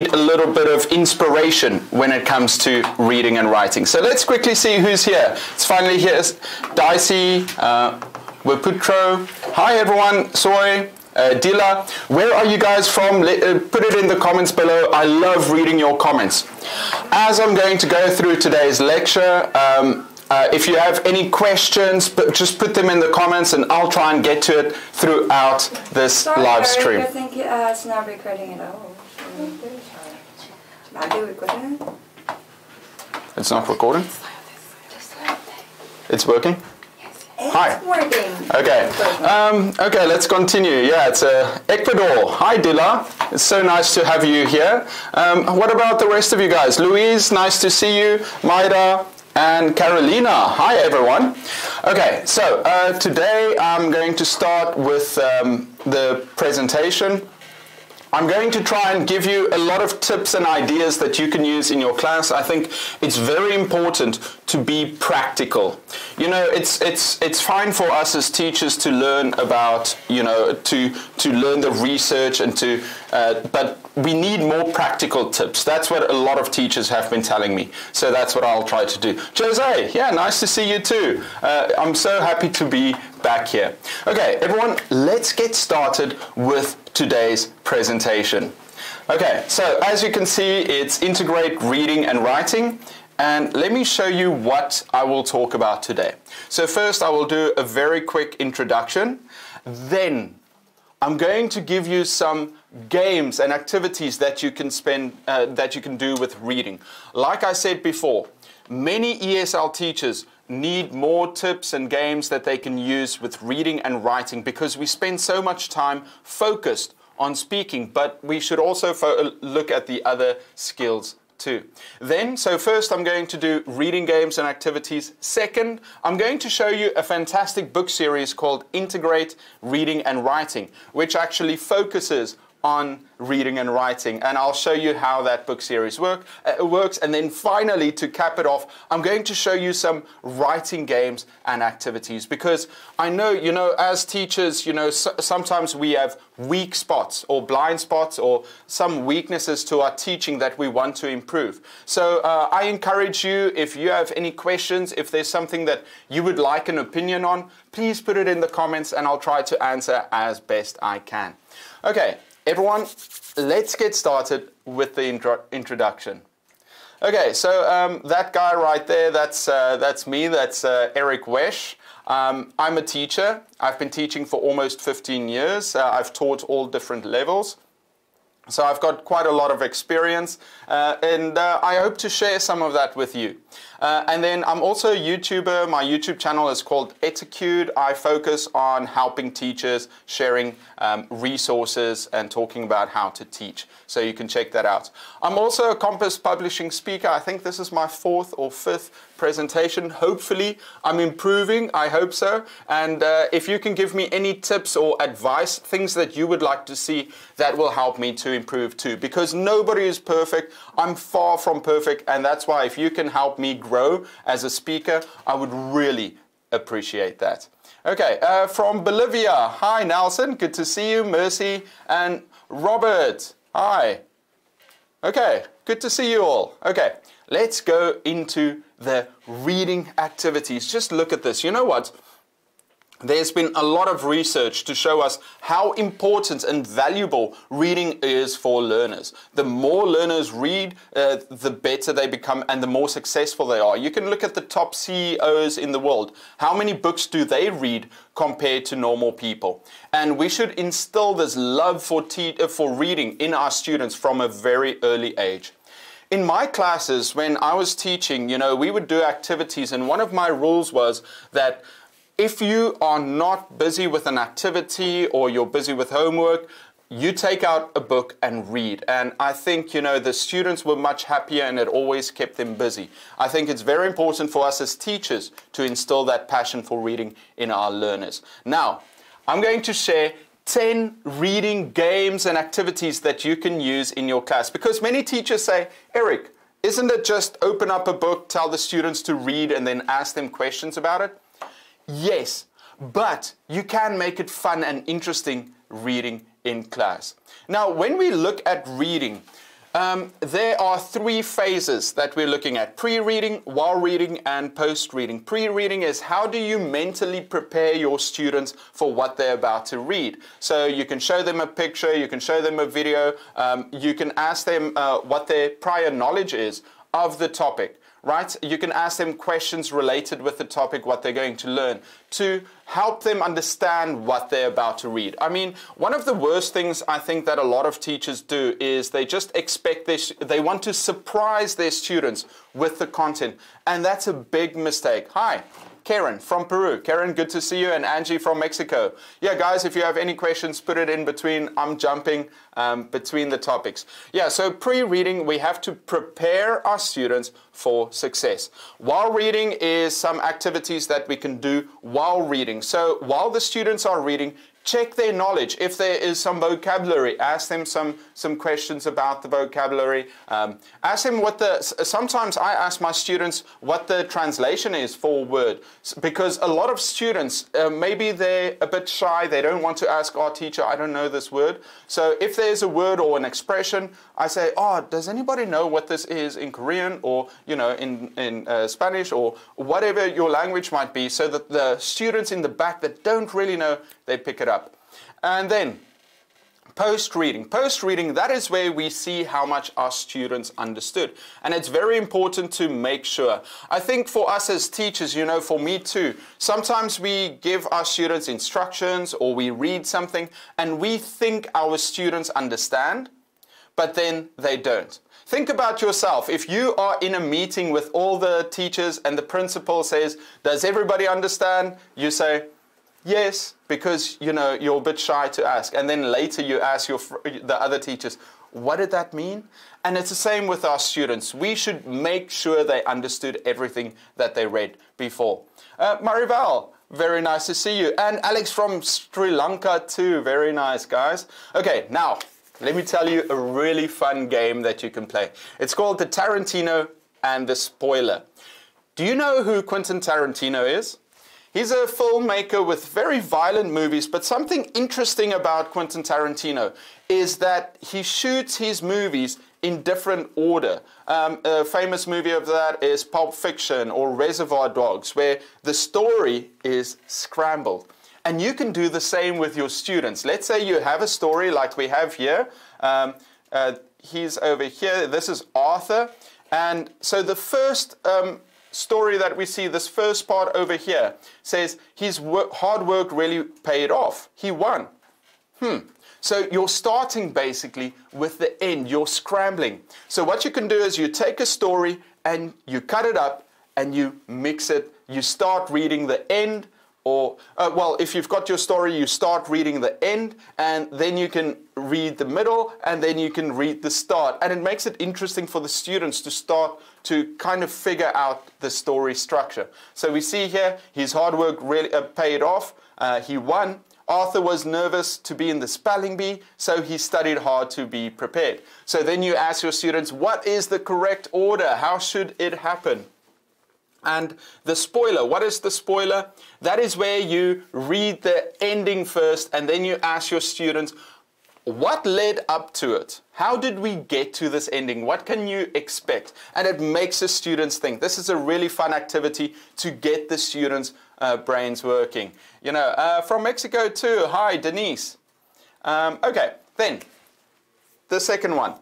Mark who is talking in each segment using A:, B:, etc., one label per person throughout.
A: a little bit of inspiration when it comes to reading and writing. So let's quickly see who's here. It's finally here. Dicey, uh, Waputro. Hi everyone, Soy, uh, Dila. Where are you guys from? Let, uh, put it in the comments below. I love reading your comments. As I'm going to go through today's lecture, um, uh, if you have any questions, but just put them in the comments and I'll try and get to it throughout this
B: Sorry,
A: live
B: Eric,
A: stream.
B: I think uh, it's not recording at all. Are you recording?
A: It's not recording? It's working?
B: It's
A: Hi.
B: working.
A: Okay. Um, okay, let's continue. Yeah, it's uh, Ecuador. Hi, Dila. It's so nice to have you here. Um, what about the rest of you guys? Louise, nice to see you. Maida and Carolina. Hi, everyone. Okay, so uh, today I'm going to start with um, the presentation. I'm going to try and give you a lot of tips and ideas that you can use in your class. I think it's very important to be practical. You know, it's it's it's fine for us as teachers to learn about, you know, to to learn the research and to uh, but we need more practical tips. That's what a lot of teachers have been telling me. So that's what I'll try to do. Jose, yeah, nice to see you too. Uh, I'm so happy to be back here. Okay, everyone, let's get started with today's presentation. Okay, so as you can see, it's integrate reading and writing. And let me show you what I will talk about today. So first I will do a very quick introduction. Then I'm going to give you some games and activities that you can spend, uh, that you can do with reading. Like I said before, many ESL teachers need more tips and games that they can use with reading and writing because we spend so much time focused on speaking, but we should also look at the other skills Then, so first I'm going to do reading games and activities. Second, I'm going to show you a fantastic book series called Integrate Reading and Writing, which actually focuses on reading and writing. And I'll show you how that book series work, uh, works. And then finally, to cap it off, I'm going to show you some writing games and activities because I know, you know, as teachers, you know, so, sometimes we have weak spots or blind spots or some weaknesses to our teaching that we want to improve. So uh, I encourage you, if you have any questions, if there's something that you would like an opinion on, please put it in the comments and I'll try to answer as best I can. Okay, Everyone, let's get started with the intro introduction. Okay, so um, that guy right there, that's, uh, that's me, that's uh, Eric Wesh. Um, I'm a teacher. I've been teaching for almost 15 years. Uh, I've taught all different levels. So I've got quite a lot of experience uh, and uh, I hope to share some of that with you. Uh, and then I'm also a YouTuber. My YouTube channel is called Etacude. I focus on helping teachers, sharing um, resources and talking about how to teach. So you can check that out. I'm also a Compass Publishing speaker. I think this is my fourth or fifth presentation. Hopefully I'm improving. I hope so. And uh, if you can give me any tips or advice, things that you would like to see, that will help me to improve too. Because nobody is perfect. I'm far from perfect. And that's why if you can help me grow as a speaker, I would really appreciate that. Okay, uh, from Bolivia. Hi, Nelson. Good to see you. Mercy and Robert. Hi. Okay, good to see you all. Okay, let's go into the reading activities. Just look at this. You know what? There's been a lot of research to show us how important and valuable reading is for learners. The more learners read, uh, the better they become and the more successful they are. You can look at the top CEOs in the world. How many books do they read compared to normal people? And we should instill this love for, uh, for reading in our students from a very early age. In my classes, when I was teaching, you know, we would do activities, and one of my rules was that if you are not busy with an activity or you're busy with homework, you take out a book and read. And I think, you know, the students were much happier and it always kept them busy. I think it's very important for us as teachers to instill that passion for reading in our learners. Now, I'm going to share 10 reading games and activities that you can use in your class. Because many teachers say, Eric, isn't it just open up a book, tell the students to read, and then ask them questions about it? Yes, but you can make it fun and interesting reading in class. Now, when we look at reading, Um, there are three phases that we're looking at pre reading, while reading, and post reading. Pre reading is how do you mentally prepare your students for what they're about to read? So you can show them a picture, you can show them a video, um, you can ask them uh, what their prior knowledge is of the topic right? You can ask them questions related with the topic, what they're going to learn, to help them understand what they're about to read. I mean, one of the worst things I think that a lot of teachers do is they just expect this, they want to surprise their students with the content, and that's a big mistake. Hi. Karen from Peru. Karen, good to see you, and Angie from Mexico. Yeah, guys, if you have any questions, put it in between. I'm jumping um, between the topics. Yeah, so pre reading, we have to prepare our students for success. While reading is some activities that we can do while reading. So while the students are reading, check their knowledge. If there is some vocabulary, ask them some, some questions about the vocabulary. Um, ask them what the, sometimes I ask my students what the translation is for word because a lot of students, uh, maybe they're a bit shy, they don't want to ask our teacher, I don't know this word. So if there's a word or an expression, I say, oh, does anybody know what this is in Korean or, you know, in, in uh, Spanish or whatever your language might be so that the students in the back that don't really know, they pick it up. And then post reading. Post reading, that is where we see how much our students understood. And it's very important to make sure. I think for us as teachers, you know, for me too, sometimes we give our students instructions or we read something and we think our students understand, but then they don't. Think about yourself. If you are in a meeting with all the teachers and the principal says, Does everybody understand? You say, Yes, because you know you're a bit shy to ask, and then later you ask your the other teachers, "What did that mean?" And it's the same with our students. We should make sure they understood everything that they read before. Uh, Marival, very nice to see you, and Alex from Sri Lanka too. Very nice, guys. Okay, now let me tell you a really fun game that you can play. It's called the Tarantino and the Spoiler. Do you know who Quentin Tarantino is? He's a filmmaker with very violent movies, but something interesting about Quentin Tarantino is that he shoots his movies in different order. Um, a famous movie of that is Pulp Fiction or Reservoir Dogs, where the story is scrambled. And you can do the same with your students. Let's say you have a story like we have here. Um, uh, he's over here. This is Arthur. And so the first um, story that we see, this first part over here, says his work, hard work really paid off. He won. Hmm. So you're starting basically with the end, you're scrambling. So what you can do is you take a story and you cut it up and you mix it. You start reading the end or uh, well if you've got your story you start reading the end and then you can read the middle and then you can read the start and it makes it interesting for the students to start to kind of figure out the story structure so we see here his hard work really uh, paid off uh, he won Arthur was nervous to be in the spelling bee, so he studied hard to be prepared. So then you ask your students, what is the correct order? How should it happen? And the spoiler, what is the spoiler? That is where you read the ending first and then you ask your students, what led up to it? How did we get to this ending? What can you expect? And it makes the students think. This is a really fun activity to get the students' uh, brains working. You know, uh, from Mexico too. Hi, Denise. Um, okay, then the second one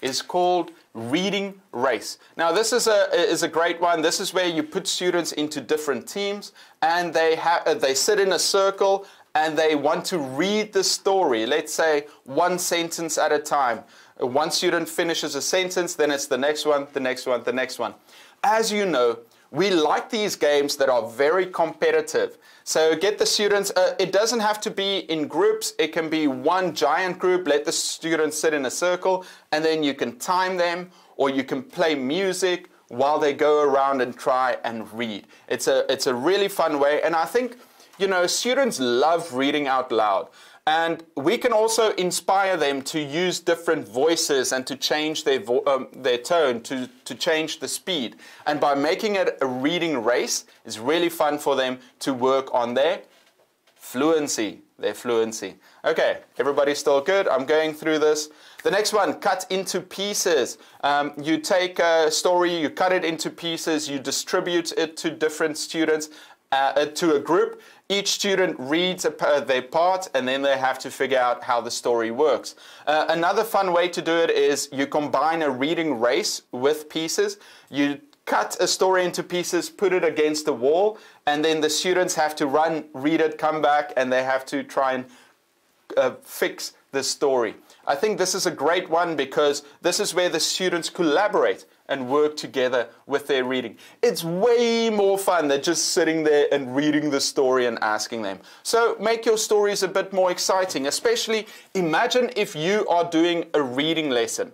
A: is called reading race. Now this is a is a great one. This is where you put students into different teams and they have uh, they sit in a circle and they want to read the story. Let's say one sentence at a time. One student finishes a sentence, then it's the next one, the next one, the next one. As you know, we like these games that are very competitive. So get the students, uh, it doesn't have to be in groups, it can be one giant group. Let the students sit in a circle and then you can time them or you can play music while they go around and try and read. It's a, it's a really fun way. And I think, you know, students love reading out loud. And we can also inspire them to use different voices and to change their, um, their tone, to, to change the speed. And by making it a reading race, it's really fun for them to work on their fluency. Their fluency. Okay, everybody's still good? I'm going through this. The next one, cut into pieces. Um, you take a story, you cut it into pieces, you distribute it to different students, uh, uh to a group. Each student reads a, their part and then they have to figure out how the story works. Uh, another fun way to do it is you combine a reading race with pieces. You cut a story into pieces, put it against the wall, and then the students have to run, read it, come back, and they have to try and uh, fix the story. I think this is a great one because this is where the students collaborate and work together with their reading. It's way more fun than just sitting there and reading the story and asking them. So make your stories a bit more exciting, especially imagine if you are doing a reading lesson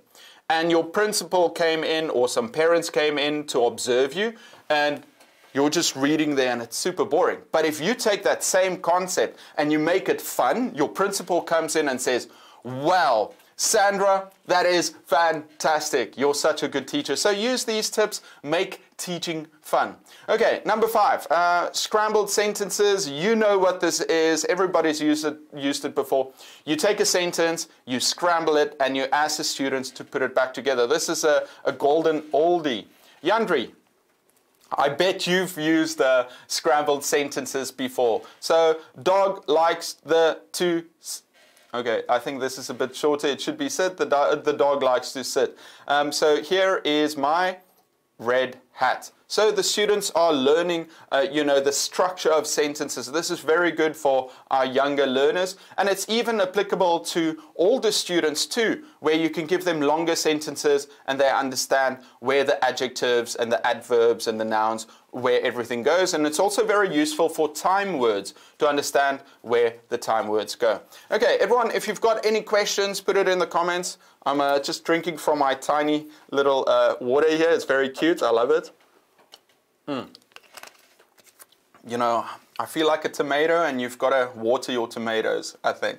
A: and your principal came in or some parents came in to observe you and you're just reading there and it's super boring. But if you take that same concept and you make it fun, your principal comes in and says, Wow, Sandra, that is fantastic. You're such a good teacher. So use these tips, make teaching fun. Okay, number five, uh, scrambled sentences. You know what this is. Everybody's used it, used it before. You take a sentence, you scramble it, and you ask the students to put it back together. This is a, a golden oldie. Yandri, I bet you've used the scrambled sentences before. So, dog likes the to Okay, I think this is a bit shorter. It should be sit. The, do the dog likes to sit. Um, so here is my red hat. So the students are learning, uh, you know, the structure of sentences. This is very good for our younger learners, and it's even applicable to older students too, where you can give them longer sentences and they understand where the adjectives and the adverbs and the nouns, where everything goes. And it's also very useful for time words to understand where the time words go. Okay, everyone, if you've got any questions, put it in the comments. I'm uh, just drinking from my tiny little uh, water here. It's very cute. I love it. Hmm. You know, I feel like a tomato and you've got to water your tomatoes, I think.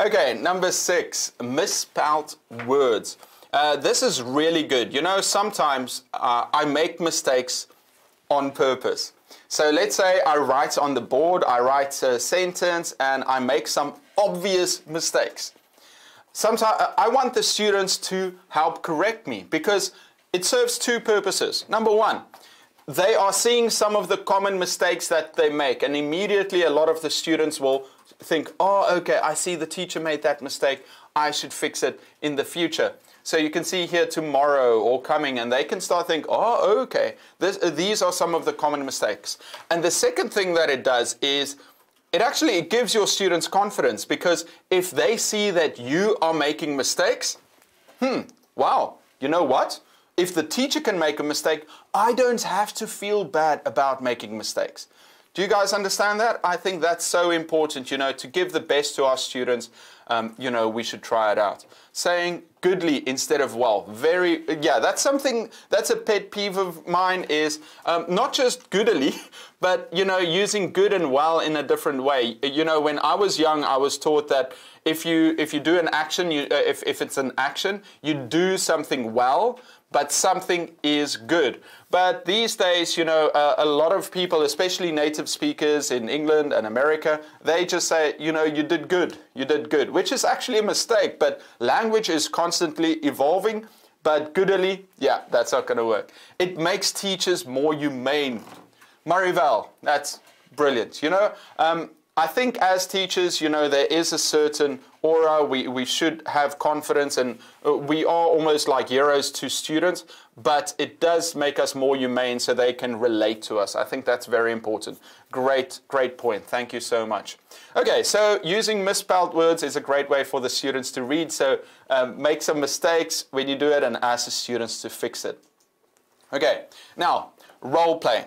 A: Okay, number six, misspelled words. Uh, this is really good. You know, sometimes uh, I make mistakes on purpose. So let's say I write on the board, I write a sentence and I make some obvious mistakes. Sometimes I want the students to help correct me because it serves two purposes. Number one, they are seeing some of the common mistakes that they make, and immediately a lot of the students will think, oh, okay, I see the teacher made that mistake, I should fix it in the future. So you can see here tomorrow or coming, and they can start think, oh, okay, this, uh, these are some of the common mistakes. And the second thing that it does is it actually it gives your students confidence because if they see that you are making mistakes, hmm, wow, you know what? if the teacher can make a mistake, I don't have to feel bad about making mistakes. Do you guys understand that? I think that's so important, you know, to give the best to our students. Um, you know, we should try it out. Saying goodly instead of well. Very, yeah, that's something, that's a pet peeve of mine is um, not just goodly, but, you know, using good and well in a different way. You know, when I was young, I was taught that if you, if you do an action, you, uh, if, if it's an action, you do something well, but something is good. But these days, you know, uh, a lot of people, especially native speakers in England and America, they just say, you know, you did good, you did good, which is actually a mistake. But language is constantly evolving. But goodly, yeah, that's not going to work. It makes teachers more humane. Marivel, that's brilliant. You know, um, I think as teachers, you know, there is a certain aura. We, we should have confidence and uh, we are almost like heroes to students, but it does make us more humane so they can relate to us. I think that's very important. Great, great point. Thank you so much. Okay, so using misspelled words is a great way for the students to read. So um, make some mistakes when you do it and ask the students to fix it. Okay, now role play.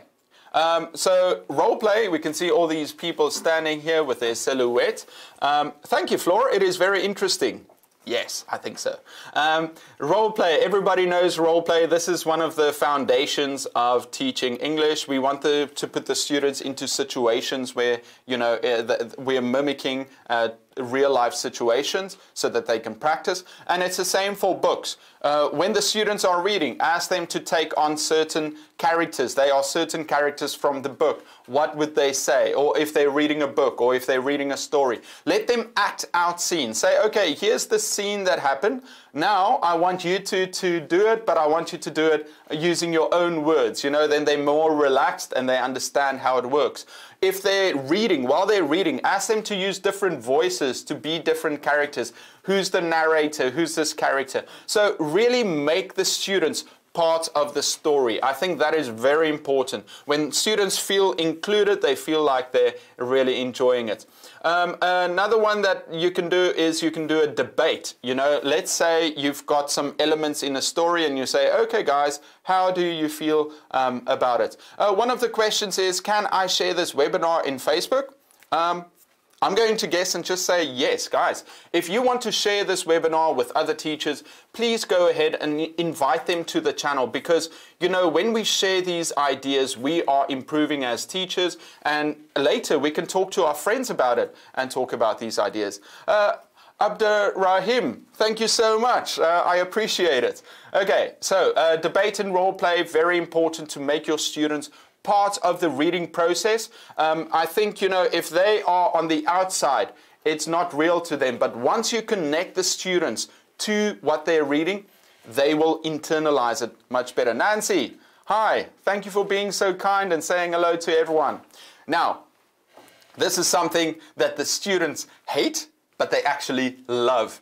A: Um, so role play, we can see all these people standing here with their silhouette. Um, thank you, Floor. It is very interesting. Yes, I think so. Um, role play. Everybody knows role play. This is one of the foundations of teaching English. We want the, to put the students into situations where you know uh, we're mimicking uh, real life situations so that they can practice. And it's the same for books. Uh, when the students are reading, ask them to take on certain characters. They are certain characters from the book. What would they say? Or if they're reading a book or if they're reading a story, let them act out scenes. Say, okay, here's the scene that happened. Now I want you to, to do it, but I want you to do it using your own words. You know, then they're more relaxed and they understand how it works. If they're reading, while they're reading, ask them to use different voices to be different characters. Who's the narrator? Who's this character? So really make the students part of the story. I think that is very important. When students feel included, they feel like they're really enjoying it. Um, another one that you can do is you can do a debate. You know, let's say you've got some elements in a story and you say, okay, guys, how do you feel um, about it? Uh, one of the questions is, can I share this webinar in Facebook? Um, I'm going to guess and just say yes, guys. If you want to share this webinar with other teachers, please go ahead and invite them to the channel because, you know, when we share these ideas, we are improving as teachers and later we can talk to our friends about it and talk about these ideas. Uh, Rahim, thank you so much. Uh, I appreciate it. Okay, so uh, debate and role play, very important to make your students part of the reading process. Um, I think, you know, if they are on the outside, it's not real to them. But once you connect the students to what they're reading, they will internalize it much better. Nancy, hi. Thank you for being so kind and saying hello to everyone. Now, this is something that the students hate, but they actually love.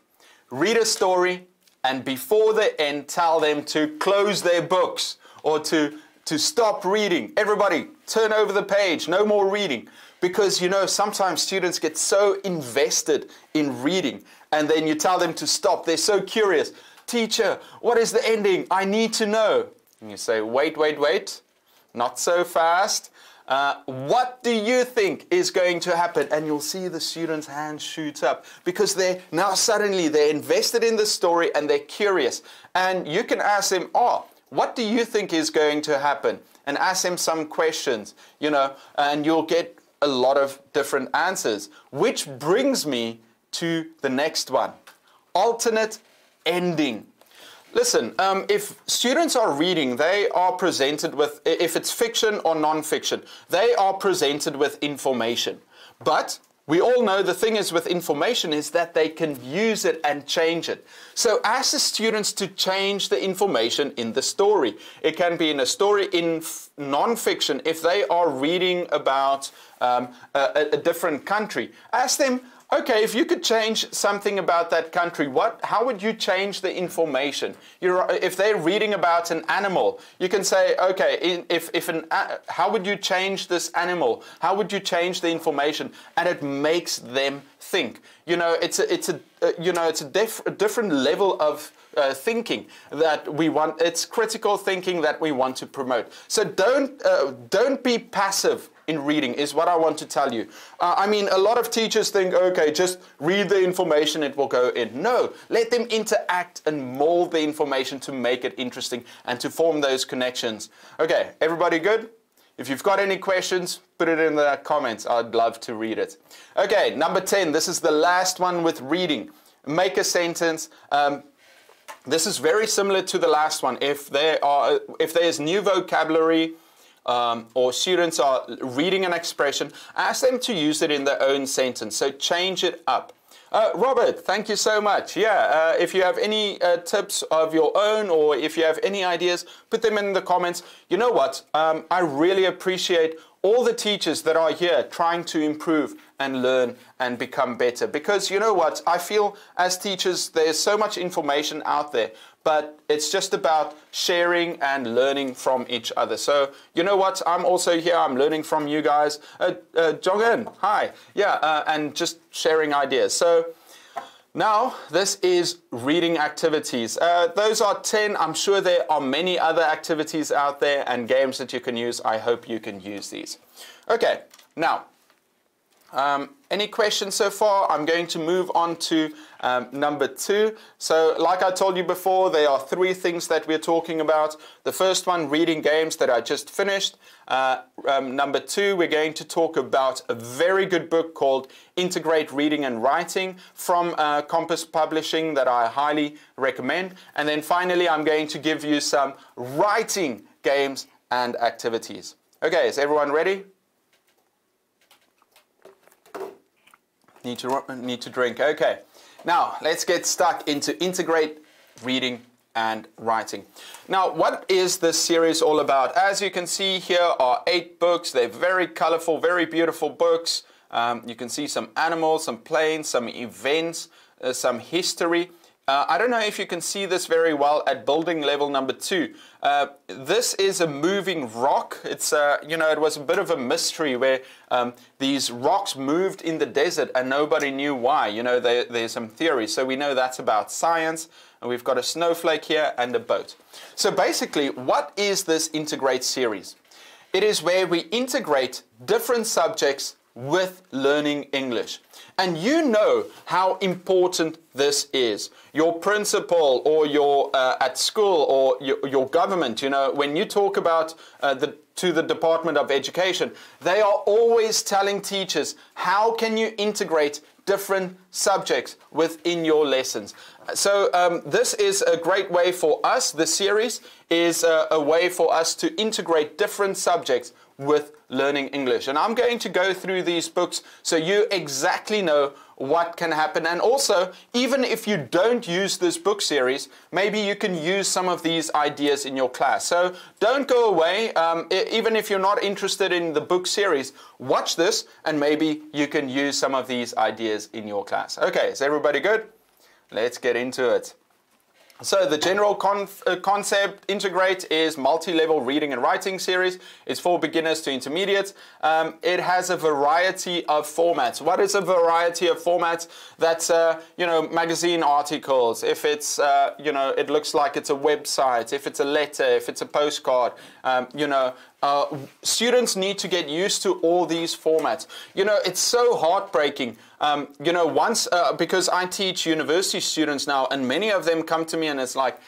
A: Read a story and before the end, tell them to close their books or to to stop reading. Everybody, turn over the page, no more reading. Because you know, sometimes students get so invested in reading, and then you tell them to stop. They're so curious. Teacher, what is the ending? I need to know. And you say, wait, wait, wait, not so fast. Uh, what do you think is going to happen? And you'll see the students' hands shoot up because they're now suddenly they're invested in the story and they're curious. And you can ask them, oh, what do you think is going to happen? And ask him some questions, you know, and you'll get a lot of different answers. Which brings me to the next one alternate ending. Listen, um, if students are reading, they are presented with, if it's fiction or non fiction, they are presented with information. But we all know the thing is with information is that they can use it and change it. So ask the students to change the information in the story. It can be in a story in non-fiction if they are reading about um, a, a different country. Ask them, Okay, if you could change something about that country, what, how would you change the information? You're, if they're reading about an animal, you can say, okay, if, if an, how would you change this animal? How would you change the information? And it makes them think. You know, it's a, it's a, uh, you know, it's a, dif- a different level of uh, thinking that we want. It's critical thinking that we want to promote. So don't uh, don't be passive in reading is what I want to tell you. Uh, I mean, a lot of teachers think, okay, just read the information, it will go in. No, let them interact and mold the information to make it interesting and to form those connections. Okay, everybody good? If you've got any questions, put it in the comments. I'd love to read it. Okay, number 10. This is the last one with reading. Make a sentence. Um, this is very similar to the last one. If there are, if there is new vocabulary, um, or students are reading an expression, ask them to use it in their own sentence. So change it up. Uh, Robert, thank you so much. Yeah, uh, if you have any uh, tips of your own or if you have any ideas, put them in the comments. You know what? Um, I really appreciate all the teachers that are here trying to improve and learn and become better. Because you know what? I feel as teachers, there's so much information out there, but it's just about sharing and learning from each other. So, you know what? I'm also here. I'm learning from you guys. Uh, uh, Jong-un, hi. Yeah, uh, and just sharing ideas. So, now, this is reading activities. Uh, those are 10. I'm sure there are many other activities out there and games that you can use. I hope you can use these. Okay, now, um, any questions so far? I'm going to move on to um, number two. So, like I told you before, there are three things that we're talking about. The first one, reading games that I just finished. Uh, um, number two, we're going to talk about a very good book called Integrate Reading and Writing from uh, Compass Publishing that I highly recommend. And then finally, I'm going to give you some writing games and activities. Okay, is everyone ready? Need to, need to drink. Okay. Now, let's get stuck into integrate reading and writing. Now, what is this series all about? As you can see, here are eight books. They're very colorful, very beautiful books. Um, you can see some animals, some planes, some events, uh, some history. Uh, I don't know if you can see this very well at building level number two. Uh, this is a moving rock. It's, uh, you know, it was a bit of a mystery where um, these rocks moved in the desert and nobody knew why. You know, there, there's some theories. So we know that's about science. And we've got a snowflake here and a boat. So basically, what is this Integrate series? It is where we integrate different subjects with learning English. And you know how important this is. Your principal or your uh, at school or your, your, government, you know, when you talk about uh, the to the Department of Education, they are always telling teachers how can you integrate different subjects within your lessons. So um, this is a great way for us. The series is a, a way for us to integrate different subjects with learning English. And I'm going to go through these books so you exactly know what can happen. And also, even if you don't use this book series, maybe you can use some of these ideas in your class. So don't go away. Um, even if you're not interested in the book series, watch this and maybe you can use some of these ideas in your class. Okay, is everybody good? Let's get into it. So the general uh, concept integrate is multi-level reading and writing series. It's for beginners to intermediates. Um, it has a variety of formats. What is a variety of formats? That's uh, you know magazine articles. If it's uh, you know it looks like it's a website. If it's a letter. If it's a postcard. Um, you know uh, students need to get used to all these formats. You know, it's so heartbreaking. Um, you know, once, uh, because I teach university students now, and many of them come to me and it's like,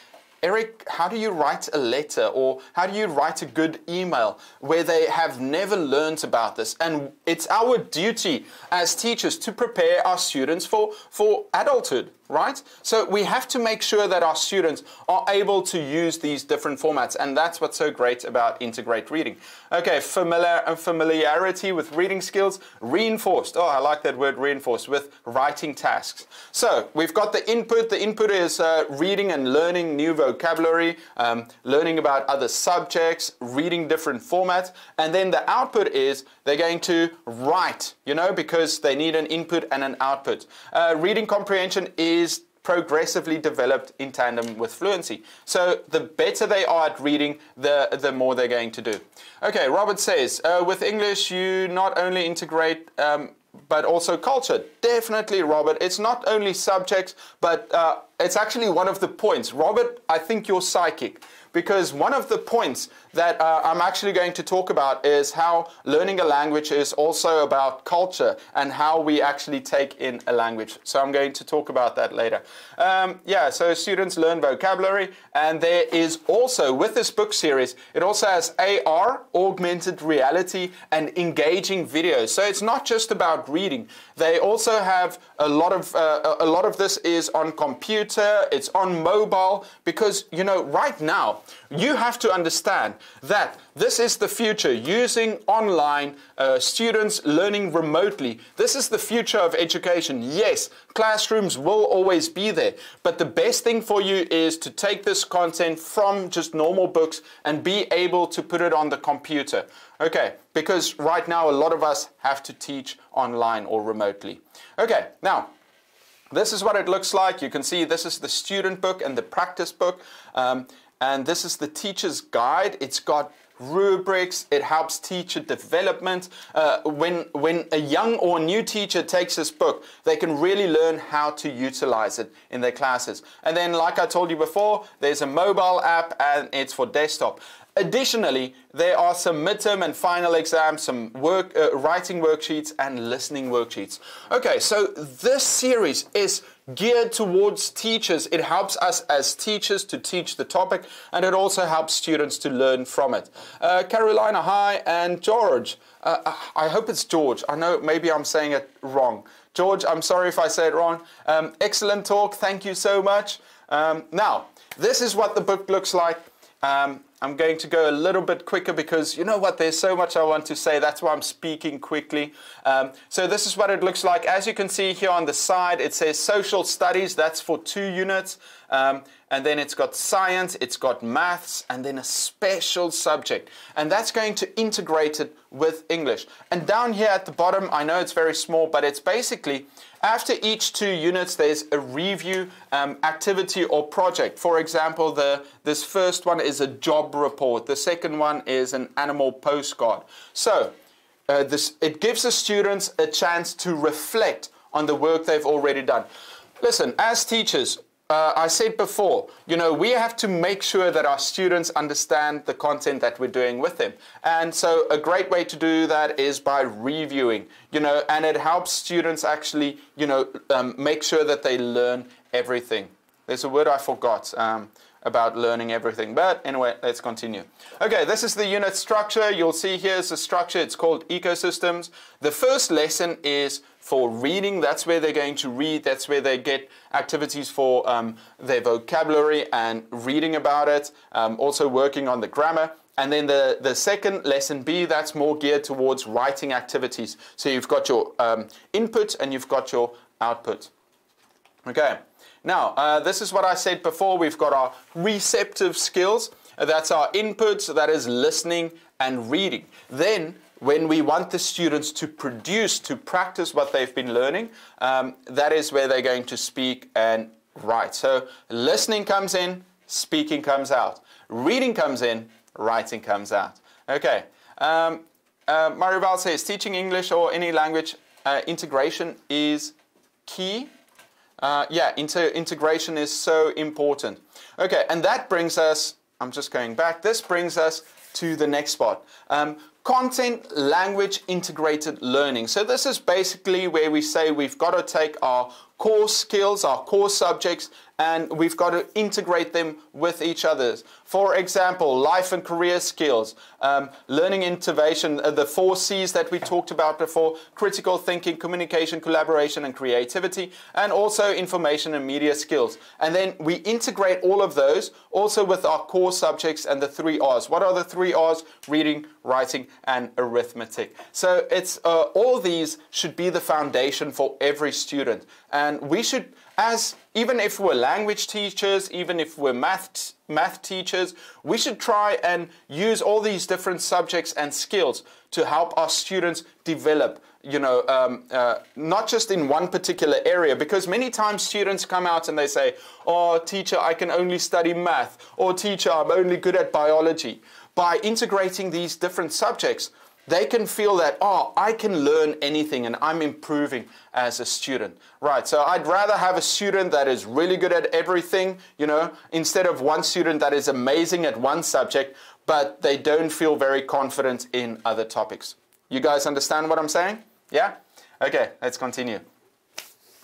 A: Eric, how do you write a letter or how do you write a good email where they have never learned about this? And it's our duty as teachers to prepare our students for, for adulthood right? So we have to make sure that our students are able to use these different formats, and that's what's so great about Integrate Reading. Okay, familiar, uh, familiarity with reading skills, reinforced. Oh, I like that word reinforced, with writing tasks. So we've got the input. The input is uh, reading and learning new vocabulary, um, learning about other subjects, reading different formats, and then the output is they're going to write, you know, because they need an input and an output. Uh, reading comprehension is is progressively developed in tandem with fluency. So the better they are at reading, the, the more they're going to do. Okay, Robert says, uh, with English, you not only integrate um, but also culture. Definitely, Robert. It's not only subjects, but uh, it's actually one of the points. Robert, I think you're psychic because one of the points that uh, I'm actually going to talk about is how learning a language is also about culture and how we actually take in a language. So I'm going to talk about that later. Um, yeah, so students learn vocabulary, and there is also, with this book series, it also has AR, augmented reality, and engaging videos. So it's not just about reading. They also have a lot of uh, a lot of this is on computer, it's on mobile because you know right now you have to understand that this is the future using online uh, students learning remotely. This is the future of education. Yes, classrooms will always be there, but the best thing for you is to take this content from just normal books and be able to put it on the computer. Okay, because right now a lot of us have to teach online or remotely. Okay, now this is what it looks like. You can see this is the student book and the practice book. Um, and this is the teacher's guide. It's got rubrics. It helps teacher development. Uh, when, when a young or new teacher takes this book, they can really learn how to utilize it in their classes. And then, like I told you before, there's a mobile app and it's for desktop. Additionally, there are some midterm and final exams, some work, uh, writing worksheets, and listening worksheets. Okay, so this series is geared towards teachers. It helps us as teachers to teach the topic, and it also helps students to learn from it. Uh, Carolina, hi, and George. Uh, I hope it's George. I know maybe I'm saying it wrong. George, I'm sorry if I say it wrong. Um, excellent talk. Thank you so much. Um, now, this is what the book looks like. Um, I'm going to go a little bit quicker because you know what, there's so much I want to say. That's why I'm speaking quickly. Um, so this is what it looks like. As you can see here on the side, it says social studies. That's for two units. Um, and then it's got science, it's got maths, and then a special subject. And that's going to integrate it with English. And down here at the bottom, I know it's very small, but it's basically after each two units, there's a review um, activity or project. For example, the, this first one is a job report. The second one is an animal postcard. So uh, this, it gives the students a chance to reflect on the work they've already done. Listen, as teachers, uh, I said before, you know, we have to make sure that our students understand the content that we're doing with them. And so a great way to do that is by reviewing, you know, and it helps students actually, you know, um, make sure that they learn everything. There's a word I forgot. Um, about learning everything. But anyway, let's continue. Okay, this is the unit structure. You'll see here's the structure. It's called ecosystems. The first lesson is for reading. That's where they're going to read. That's where they get activities for um, their vocabulary and reading about it. Um, also working on the grammar. And then the, the second lesson B, that's more geared towards writing activities. So you've got your um, input and you've got your output. Okay. Now, uh, this is what I said before. We've got our receptive skills. That's our inputs, that is listening and reading. Then, when we want the students to produce, to practice what they've been learning, um, that is where they're going to speak and write. So, listening comes in, speaking comes out. Reading comes in, writing comes out. Okay. Um, uh, Maribel says teaching English or any language uh, integration is key uh, yeah, inter integration is so important. Okay, and that brings us, I'm just going back, this brings us to the next spot. Um, content language integrated learning. So this is basically where we say we've got to take our core skills, our core subjects, and we've got to integrate them with each other. For example, life and career skills, um, learning innovation, uh, the four C's that we talked about before, critical thinking, communication, collaboration, and creativity, and also information and media skills. And then we integrate all of those also with our core subjects and the three R's. What are the three R's? Reading, writing, and arithmetic. So it's uh, all these should be the foundation for every student. And we should as even if we're language teachers, even if we're math math teachers, we should try and use all these different subjects and skills to help our students develop. You know, um, uh, not just in one particular area, because many times students come out and they say, "Oh, teacher, I can only study math," or "Teacher, I'm only good at biology." By integrating these different subjects, they can feel that, oh, I can learn anything and I'm improving as a student. Right, so I'd rather have a student that is really good at everything, you know, instead of one student that is amazing at one subject, but they don't feel very confident in other topics. You guys understand what I'm saying? Yeah? Okay, let's continue.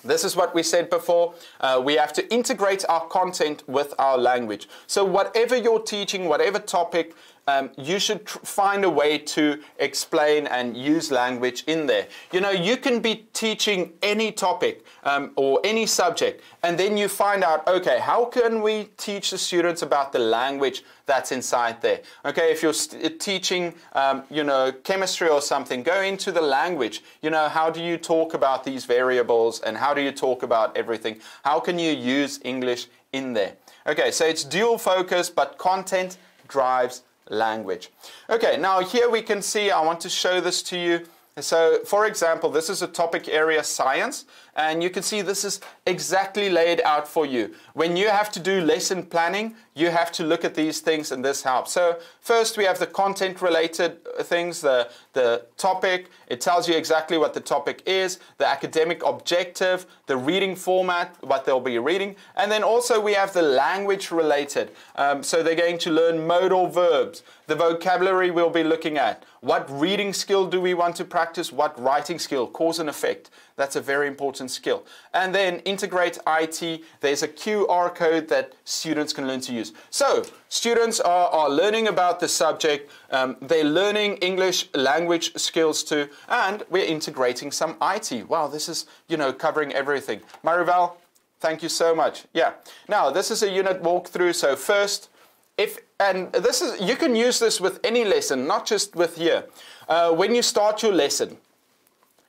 A: This is what we said before. Uh, we have to integrate our content with our language. So, whatever you're teaching, whatever topic, um, you should find a way to explain and use language in there. You know, you can be teaching any topic um, or any subject, and then you find out, okay, how can we teach the students about the language that's inside there? Okay, if you're teaching, um, you know, chemistry or something, go into the language. You know, how do you talk about these variables and how do you talk about everything? How can you use English in there? Okay, so it's dual focus, but content drives language. Okay, now here we can see, I want to show this to you. So, for example, this is a topic area science, and you can see this is exactly laid out for you. When you have to do lesson planning, you have to look at these things, and this helps. So, first we have the content related things, the, the topic, it tells you exactly what the topic is, the academic objective, the reading format, what they'll be reading, and then also we have the language related. Um, so, they're going to learn modal verbs, the vocabulary we'll be looking at, what reading skill do we want to practice, what writing skill, cause and effect. That's a very important skill. And then integrate IT. There's a QR code that students can learn to use. So students are, are learning about the subject. Um, they're learning English language skills too. And we're integrating some IT. Wow, this is, you know, covering everything. Marival, thank you so much. Yeah. Now, this is a unit walkthrough. So first, if and this is you can use this with any lesson, not just with here. Uh, when you start your lesson,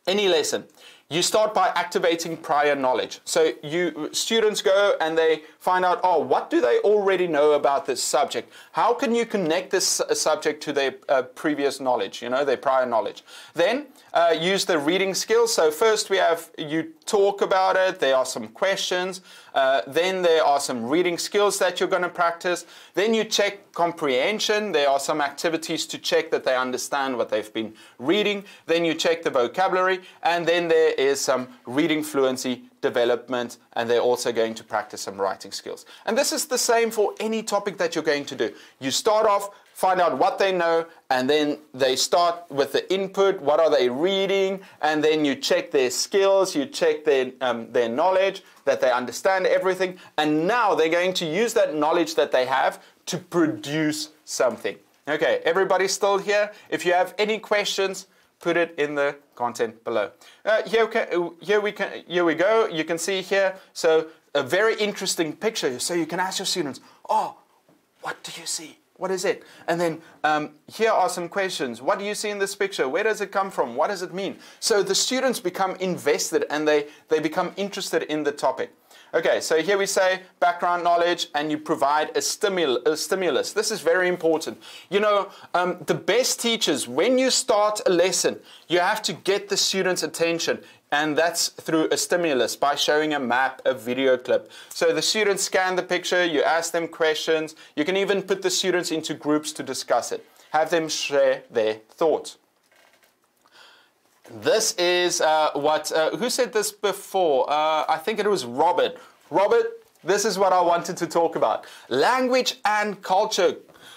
A: any lesson, you start by activating prior knowledge. So you students go and they find out, oh, what do they already know about this subject? How can you connect this subject to their uh, previous knowledge, you know, their prior knowledge? Then uh, use the reading skills. So first we have you talk about it. There are some questions. Uh, then there are some reading skills that you're going to practice. Then you check comprehension. There are some activities to check that they understand what they've been reading. Then you check the vocabulary, and then there is some reading fluency development, and they're also going to practice some writing skills. And this is the same for any topic that you're going to do. You start off find out what they know, and then they start with the input. What are they reading? And then you check their skills, you check their, um, their knowledge, that they understand everything. And now they're going to use that knowledge that they have to produce something. Okay, everybody still here? If you have any questions, put it in the content below. Uh, here, here, we can, here we go. You can see here. So a very interesting picture. So you can ask your students, oh, what do you see? What is it? And then um, here are some questions. What do you see in this picture? Where does it come from? What does it mean? So the students become invested and they, they become interested in the topic. Okay, so here we say background knowledge and you provide a, stimul a stimulus. This is very important. You know, um, the best teachers, when you start a lesson, you have to get the students' attention. And that's through a stimulus by showing a map, a video clip. So the students scan the picture, you ask them questions. You can even put the students into groups to discuss it. Have them share their thoughts. This is uh, what, uh, who said this before? Uh, I think it was Robert. Robert, this is what I wanted to talk about. Language and culture.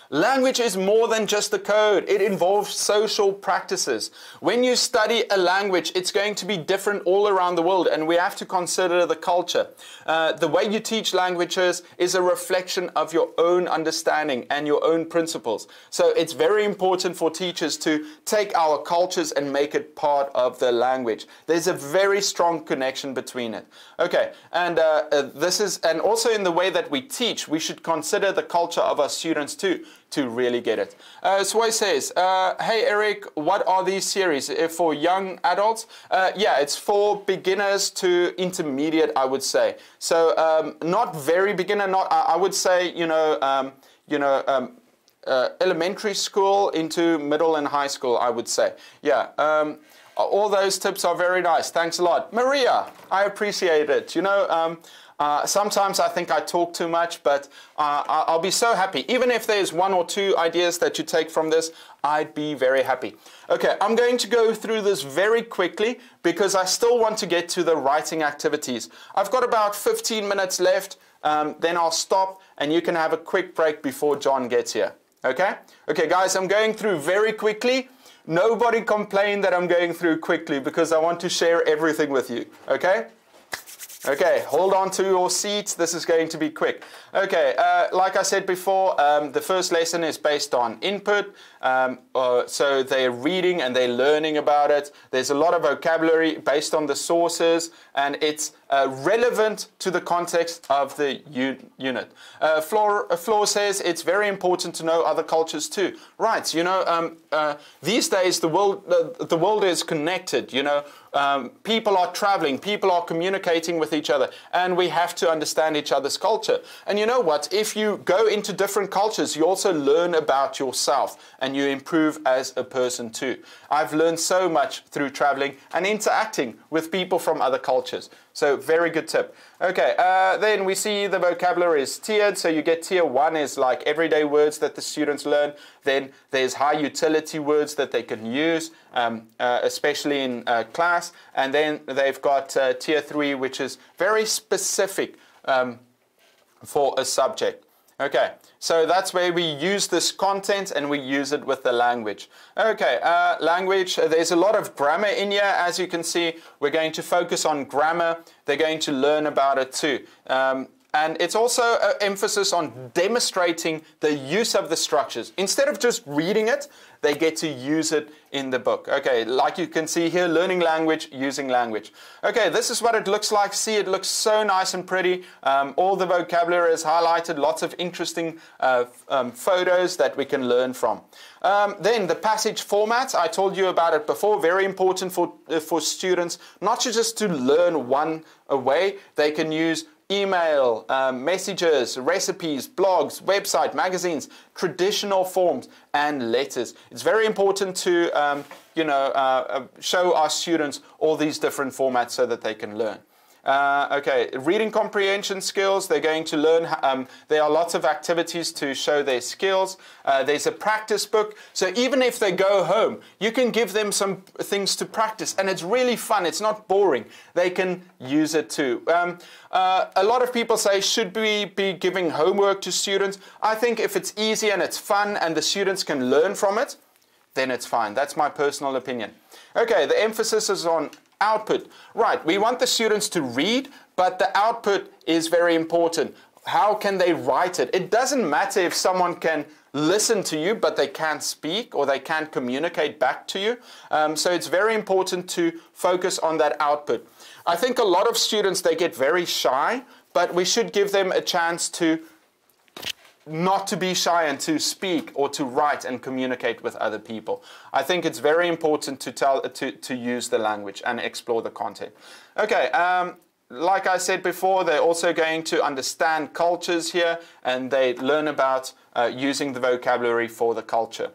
A: Language is more than just the code. It involves social practices. When you study a language, it's going to be different all around the world, and we have to consider the culture. Uh, the way you teach languages is a reflection of your own understanding and your own principles. So it's very important for teachers to take our cultures and make it part of the language. There's a very strong connection between it. Okay, and uh, uh, this is, and also in the way that we teach, we should consider the culture of our students too to really get it. Uh, Sway says, uh, hey Eric, what are these series uh, for young adults? Uh, yeah, it's for beginners to intermediate, I would say. So um, not very beginner, not I, would say, you know, um, you know, um, uh, elementary school into middle and high school, I would say. Yeah. Um, all those tips are very nice. Thanks a lot. Maria, I appreciate it. You know, um, uh, sometimes I think I talk too much, but uh, I'll be so happy. Even if there's one or two ideas that you take from this, I'd be very happy. Okay, I'm going to go through this very quickly because I still want to get to the writing activities. I've got about 15 minutes left, um, then I'll stop and you can have a quick break before John gets here. Okay? Okay, guys, I'm going through very quickly. Nobody complain that I'm going through quickly because I want to share everything with you. Okay? Okay, hold on to your seats. This is going to be quick. Okay, uh, like I said before, um, the first lesson is based on input. Um, uh, so they're reading and they're learning about it. There's a lot of vocabulary based on the sources, and it's uh, relevant to the context of the unit. Uh, Floor, uh, Floor says it's very important to know other cultures too. Right, you know, um, uh, these days the world, the world is connected, you know. Um, people are traveling, people are communicating with each other, and we have to understand each other's culture. And you know what? If you go into different cultures, you also learn about yourself and you improve as a person too. I've learned so much through traveling and interacting with people from other cultures. So very good tip. Okay, uh, then we see the vocabulary is tiered. So you get tier one is like everyday words that the students learn. Then there's high utility words that they can use, um, uh, especially in uh, class. And then they've got uh, tier three, which is very specific um, for a subject. Okay, so that's where we use this content and we use it with the language. Okay, uh, language, there's a lot of grammar in here. As you can see, we're going to focus on grammar. They're going to learn about it too. Um, And it's also an emphasis on demonstrating the use of the structures. Instead of just reading it, they get to use it in the book. Okay, like you can see here, learning language, using language. Okay, this is what it looks like. See, it looks so nice and pretty. Um, all the vocabulary is highlighted, lots of interesting uh, um, photos that we can learn from. Um, then the passage format, I told you about it before, very important for, uh, for students, not just to learn one way, they can use email, um, messages, recipes, blogs, website, magazines, traditional forms, and letters. It's very important to um, you know, uh, uh, show our students all these different formats so that they can learn. Uh, okay, reading comprehension skills, they're going to learn, um, there are lots of activities to show their skills. Uh, there's a practice book, so even if they go home, you can give them some things to practice, and it's really fun, it's not boring. They can use it too. Um, uh, a lot of people say, should we be giving homework to students? I think if it's easy and it's fun and the students can learn from it, then it's fine. That's my personal opinion. Okay, the emphasis is on output. Right, we want the students to read, but the output is very important. How can they write it? It doesn't matter if someone can listen to you, but they can't speak or they can't communicate back to you. Um, so it's very important to focus on that output. I think a lot of students, they get very shy, but we should give them a chance to not to be shy and to speak or to write and communicate with other people. I think it's very important to tell to, to use the language and explore the content. Okay, um, like I said before, they're also going to understand cultures here and they learn about uh, using the vocabulary for the culture.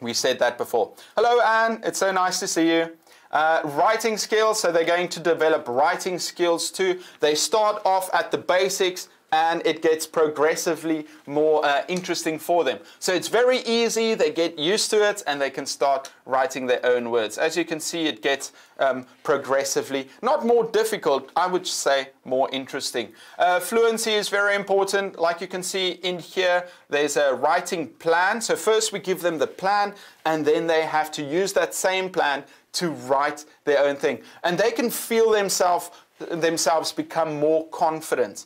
A: We said that before. Hello, Anne. It's so nice to see you. Uh, writing skills, so they're going to develop writing skills too. They start off at the basics and it gets progressively more uh, interesting for them. So it's very easy, they get used to it, and they can start writing their own words. As you can see, it gets um, progressively, not more difficult, I would say more interesting. Uh, fluency is very important. Like you can see in here, there's a writing plan. So first we give them the plan, and then they have to use that same plan to write their own thing. And they can feel themselves themselves become more confident.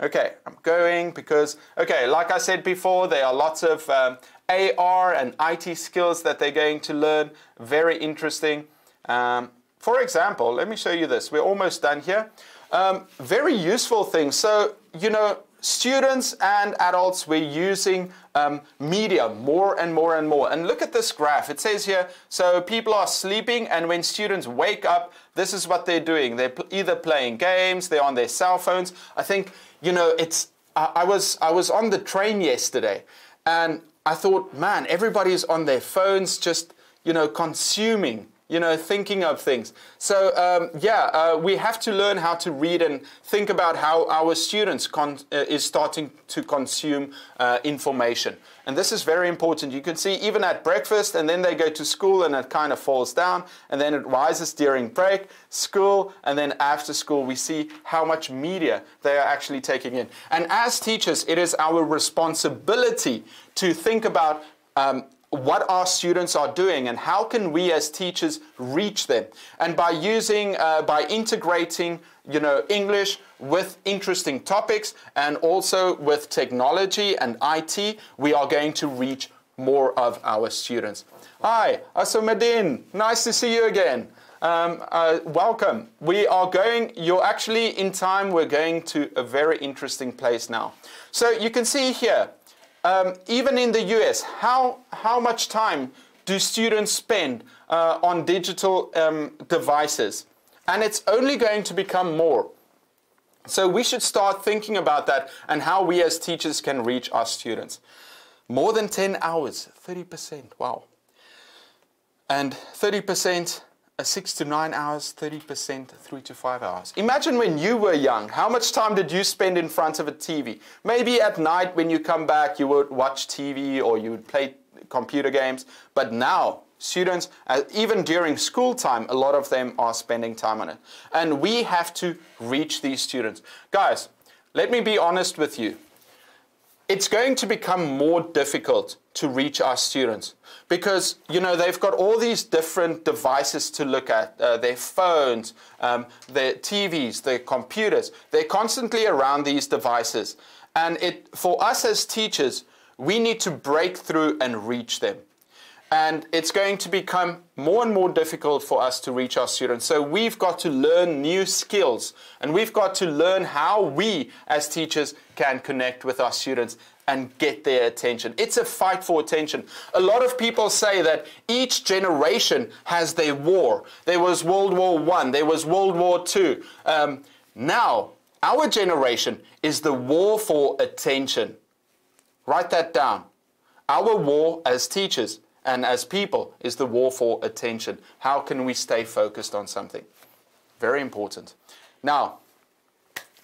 A: Okay, I'm going because, okay, like I said before, there are lots of um, AR and IT skills that they're going to learn. Very interesting. Um, for example, let me show you this. We're almost done here. Um, very useful thing. So, you know, students and adults, we're using um, media more and more and more. And look at this graph. It says here, so people are sleeping, and when students wake up, this is what they're doing. They're either playing games, they're on their cell phones. I think, you know, it's, I, I was, I was on the train yesterday, and I thought, man, everybody's on their phones just, you know, consuming you know, thinking of things. So um, yeah, uh, we have to learn how to read and think about how our students uh, is starting to consume uh, information. And this is very important. You can see even at breakfast and then they go to school and it kind of falls down and then it rises during break, school, and then after school we see how much media they are actually taking in. And as teachers, it is our responsibility to think about um, what our students are doing and how can we as teachers reach them. And by using uh, by integrating you know english with interesting topics and also with technology and it we are going to reach more of our students. Hi asamadin nice to see you again. Um, uh, welcome. We are going you're actually in time. We're going to a very interesting place now. So you can see here um, even in the US, how, how much time do students spend uh, on digital um, devices? And it's only going to become more. So we should start thinking about that and how we as teachers can reach our students. More than 10 hours, 30%, wow. And 30% six to nine hours, 30%, three to five hours. Imagine when you were young, how much time did you spend in front of a TV? Maybe at night when you come back, you would watch TV or you would play computer games. But now, students, uh, even during school time, a lot of them are spending time on it. And we have to reach these students. Guys, let me be honest with you. it's going to become more difficult to reach our students because you know they've got all these different devices to look at uh, their phones um, their tvs their computers. They're constantly around these devices. And it for us as teachers we need to break through and reach them. And it's going to become more and more difficult for us to reach our students. So we've got to learn new skills. And we've got to learn how we as teachers can connect with our students and get their attention. It's a fight for attention. A lot of people say that each generation has their war. There was World War One, there was World War Two. Um, now, our generation is the war for attention. Write that down. Our war as teachers and as people is the war for attention. How can we stay focused on something? Very important. Now,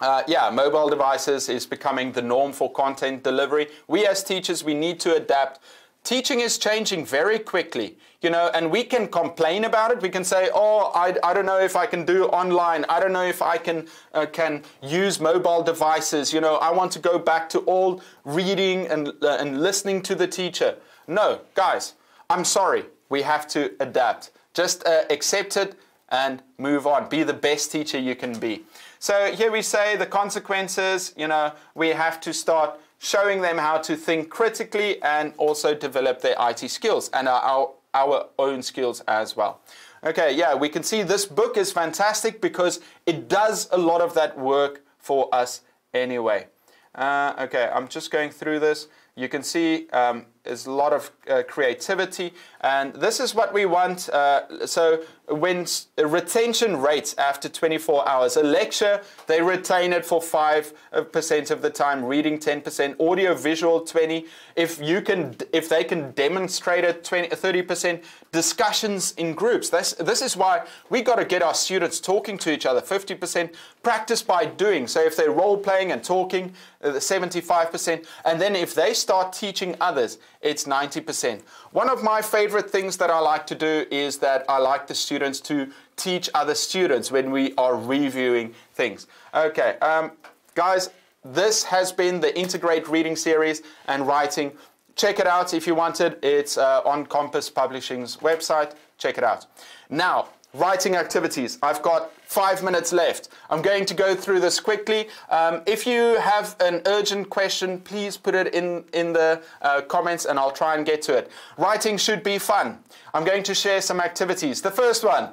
A: uh, yeah, mobile devices is becoming the norm for content delivery. We as teachers, we need to adapt. Teaching is changing very quickly, you know, and we can complain about it. We can say, "Oh, I, I don't know if I can do online. I don't know if I can uh, can use mobile devices. You know, I want to go back to all reading and uh, and listening to the teacher." No, guys, I'm sorry. We have to adapt. Just uh, accept it and move on. Be the best teacher you can be. So here we say the consequences, you know, we have to start showing them how to think critically and also develop their IT skills and our, our own skills as well. Okay, yeah, we can see this book is fantastic because it does a lot of that work for us anyway. Uh, okay, I'm just going through this. You can see um, there's a lot of uh, creativity, and this is what we want. Uh, so when retention rates after 24 hours, a lecture they retain it for five uh, percent of the time, reading 10%, audio visual 20. If you can, if they can demonstrate it 20, 30%, discussions in groups. This this is why we got to get our students talking to each other. 50% practice by doing. So if they're role playing and talking, 75%, uh, and then if they start teaching others it's 90%. One of my favorite things that I like to do is that I like the students to teach other students when we are reviewing things. Okay, um, guys, this has been the Integrate Reading Series and Writing. Check it out if you want it. It's uh, on Compass Publishing's website. Check it out. Now, writing activities. I've got five minutes left. I'm going to go through this quickly. Um, if you have an urgent question, please put it in, in the uh, comments and I'll try and get to it. Writing should be fun. I'm going to share some activities. The first one,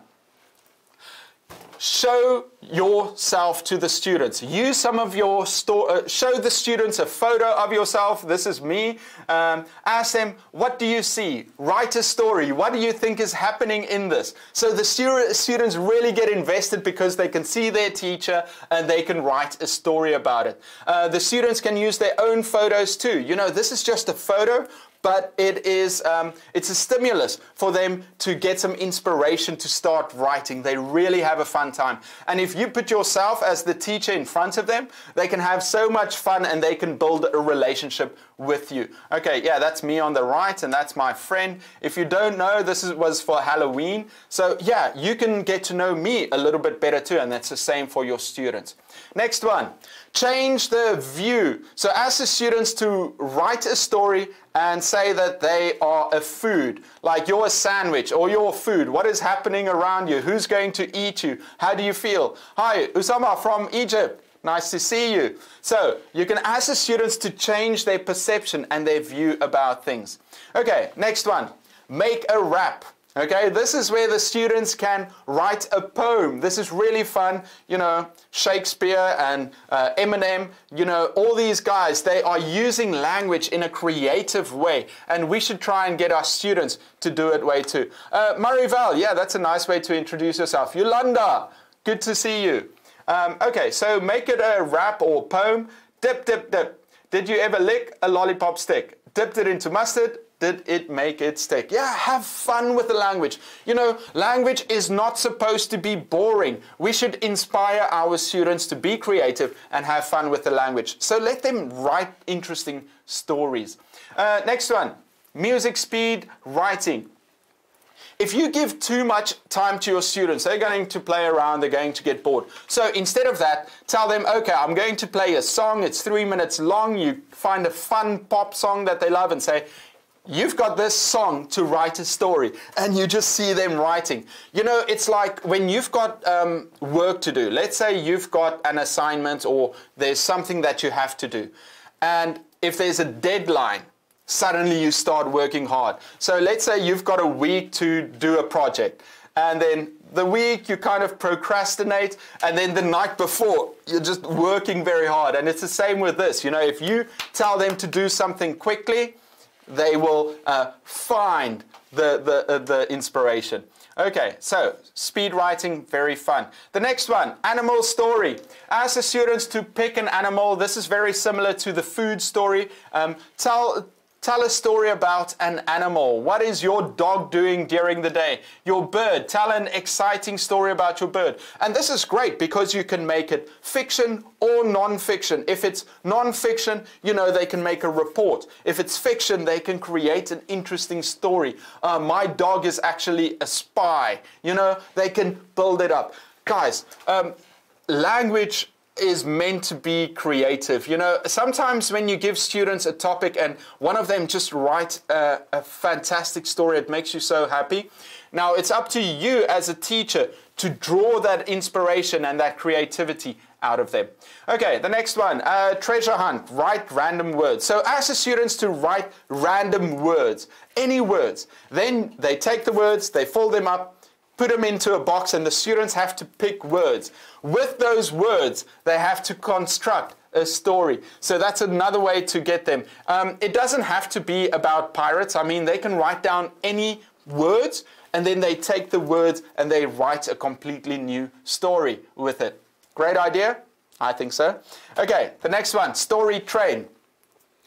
A: show yourself to the students. Use some of your store, uh, show the students a photo of yourself. This is me. Um, ask them, what do you see? Write a story. What do you think is happening in this? So the stu- students really get invested because they can see their teacher and they can write a story about it. Uh, the students can use their own photos too. You know, this is just a photo, but it is um, it's a stimulus for them to get some inspiration to start writing. They really have a fun time. And if you put yourself as the teacher in front of them, they can have so much fun and they can build a relationship with you. Okay, yeah, that's me on the right and that's my friend. If you don't know, this is, was for Halloween. So yeah, you can get to know me a little bit better too, and that's the same for your students. Next one. Change the view. So ask the students to write a story and say that they are a food, like you're a sandwich or you're food. What is happening around you? Who's going to eat you? How do you feel? Hi, Usama from Egypt. Nice to see you. So you can ask the students to change their perception and their view about things. Okay, next one. Make a rap. Okay, this is where the students can write a poem. This is really fun. You know, Shakespeare and uh, Eminem, you know, all these guys, they are using language in a creative way. And we should try and get our students to do it way too. Uh, Marival, yeah, that's a nice way to introduce yourself. Yolanda, good to see you. Um, okay, so make it a rap or poem. Dip, dip, dip. Did you ever lick a lollipop stick? Dipped it into mustard, did it make it stick? Yeah, have fun with the language. You know, language is not supposed to be boring. We should inspire our students to be creative and have fun with the language. So let them write interesting stories. Uh, next one music speed writing. If you give too much time to your students, they're going to play around, they're going to get bored. So instead of that, tell them, okay, I'm going to play a song, it's three minutes long. You find a fun pop song that they love and say, You've got this song to write a story, and you just see them writing. You know, it's like when you've got um, work to do. Let's say you've got an assignment or there's something that you have to do. And if there's a deadline, suddenly you start working hard. So let's say you've got a week to do a project, and then the week you kind of procrastinate, and then the night before you're just working very hard. And it's the same with this. You know, if you tell them to do something quickly, they will uh, find the, the, uh, the inspiration. Okay, so speed writing, very fun. The next one, animal story. Ask the students to pick an animal. This is very similar to the food story. Um, tell, Tell a story about an animal. What is your dog doing during the day? Your bird. Tell an exciting story about your bird. And this is great because you can make it fiction or non-fiction. If it's non-fiction, you know, they can make a report. If it's fiction, they can create an interesting story. Uh, my dog is actually a spy. You know, they can build it up. Guys, um, language is meant to be creative. You know, sometimes when you give students a topic and one of them just write a, a, fantastic story, it makes you so happy. Now, it's up to you as a teacher to draw that inspiration and that creativity out of them. Okay, the next one, uh, treasure hunt, write random words. So ask the students to write random words, any words. Then they take the words, they fold them up, put them into a box and the students have to pick words. With those words, they have to construct a story. So that's another way to get them. Um, it doesn't have to be about pirates. I mean, they can write down any words and then they take the words and they write a completely new story with it. Great idea? I think so. Okay, the next one, story train.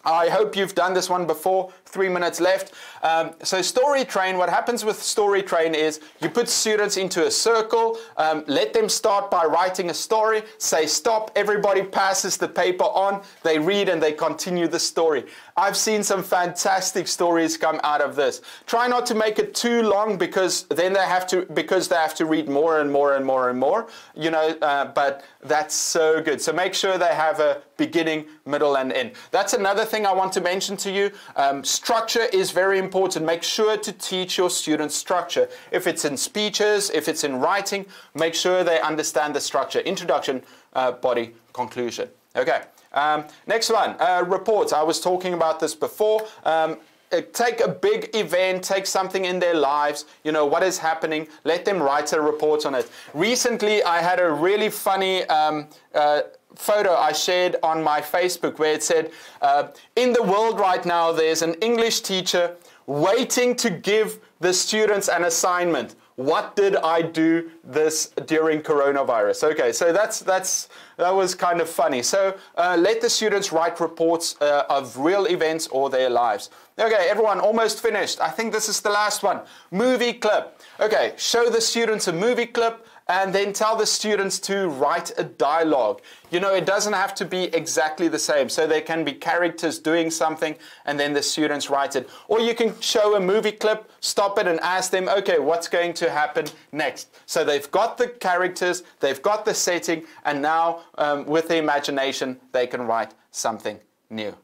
A: I hope you've done this one before. Three minutes left. Um, so story train, what happens with story train is you put students into a circle, um, let them start by writing a story, say stop, everybody passes the paper on, they read and they continue the story. I've seen some fantastic stories come out of this. Try not to make it too long because then they have to, because they have to read more and more and more and more, you know, uh, but that's so good. So make sure they have a beginning, middle and end. That's another thing I want to mention to you. Um, structure is very important. Make sure to teach your students structure. If it's in speeches, if it's in writing, make sure they understand the structure. Introduction, uh, body, conclusion. Okay. Um, next one, uh, reports. I was talking about this before. Um, uh, take a big event, take something in their lives, you know, what is happening, let them write a report on it. Recently, I had a really funny um, uh, photo I shared on my Facebook where it said, uh, In the world right now, there's an English teacher waiting to give the students an assignment. What did I do this during coronavirus? Okay, so that's that's that was kind of funny. So uh, let the students write reports uh, of real events or their lives. Okay, everyone, almost finished. I think this is the last one. Movie clip. Okay, show the students a movie clip and then tell the students to write a dialogue. You know, it doesn't have to be exactly the same. So there can be characters doing something and then the students write it. Or you can show a movie clip, stop it and ask them, okay, what's going to happen next? So they've got the characters, they've got the setting, and now um, with the imagination, they can write something new.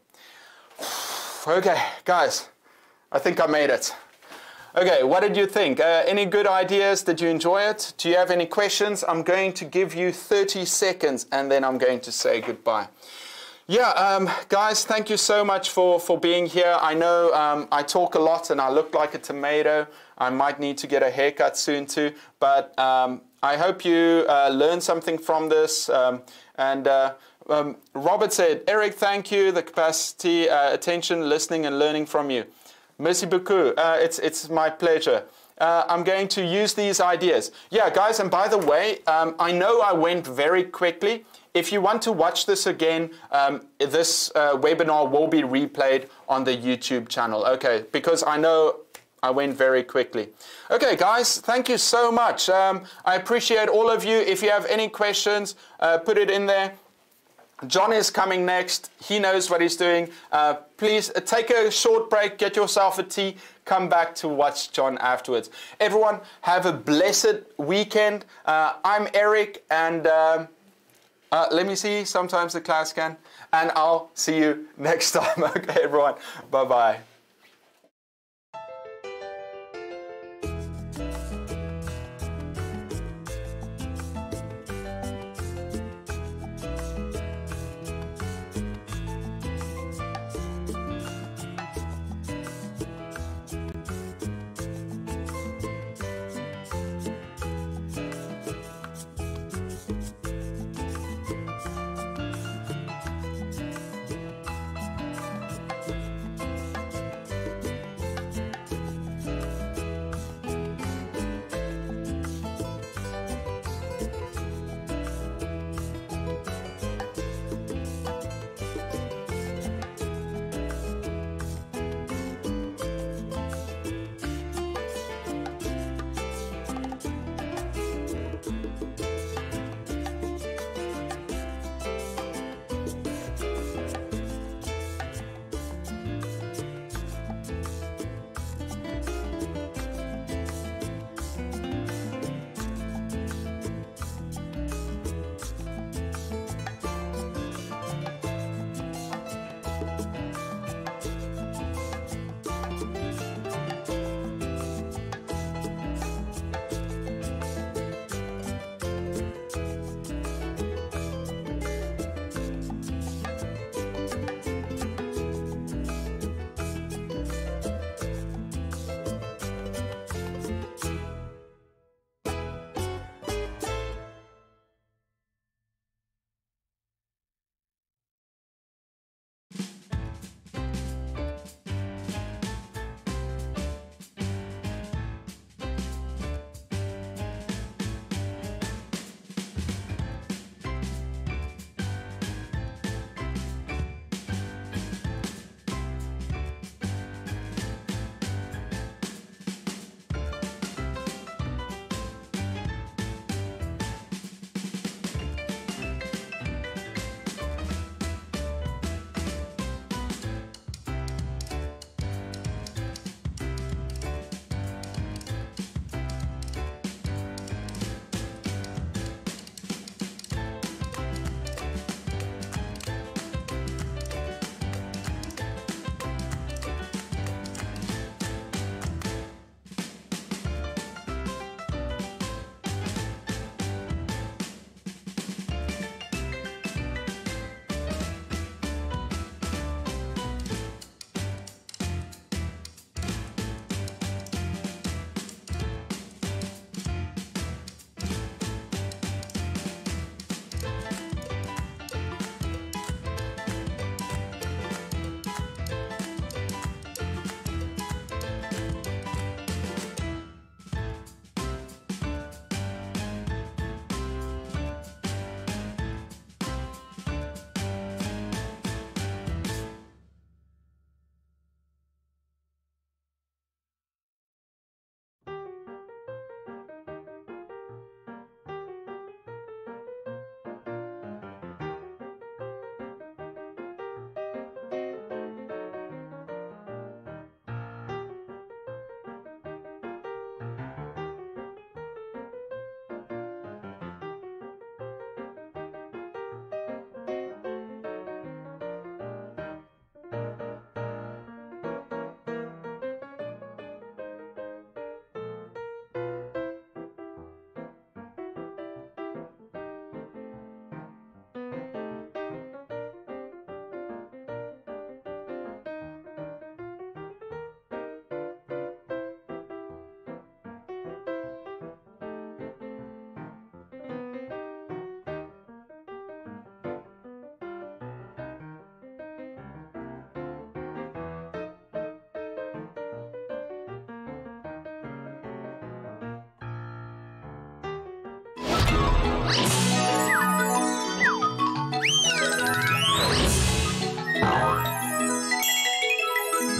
A: okay, guys, I think I made it. Okay, what did you think? Uh, any good ideas? Did you enjoy it? Do you have any questions? I'm going to give you 30 seconds and then I'm going to say goodbye. Yeah, um, guys, thank you so much for, for being here. I know um, I talk a lot and I look like a tomato. I might need to get a haircut soon too, but um, I hope you uh, learned something from this. Um, and uh, um, Robert said, Eric, thank you. The capacity, uh, attention, listening, and learning from you. Merci beaucoup. Uh, it's, it's my pleasure. Uh, I'm going to use these ideas. Yeah, guys, and by the way, um, I know I went very quickly. If you want to watch this again, um, this uh, webinar will be replayed on the YouTube channel. Okay, because I know I went very quickly. Okay, guys, thank you so much. Um, I appreciate all of you. If you have any questions, uh, put it in there. John is coming next. He knows what he's doing. Uh, please uh, take a short break, get yourself a tea, come back to watch John afterwards. Everyone, have a blessed weekend. Uh, I'm Eric, and um, uh, let me see sometimes the class can, and I'll see you next time. okay, everyone. Bye bye.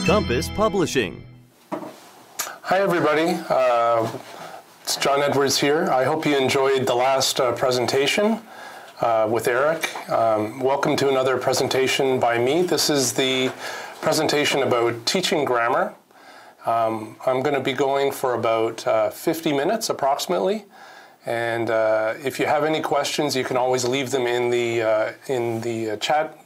C: Compass Publishing.
D: Hi, everybody. Uh, it's John Edwards here. I hope you enjoyed the last uh, presentation. uh, with Eric. Um, welcome to another presentation by me. This is the presentation about teaching grammar. Um, I'm going to be going for about uh, 50 minutes approximately. And uh, if you have any questions, you can always leave them in the uh, in the uh, chat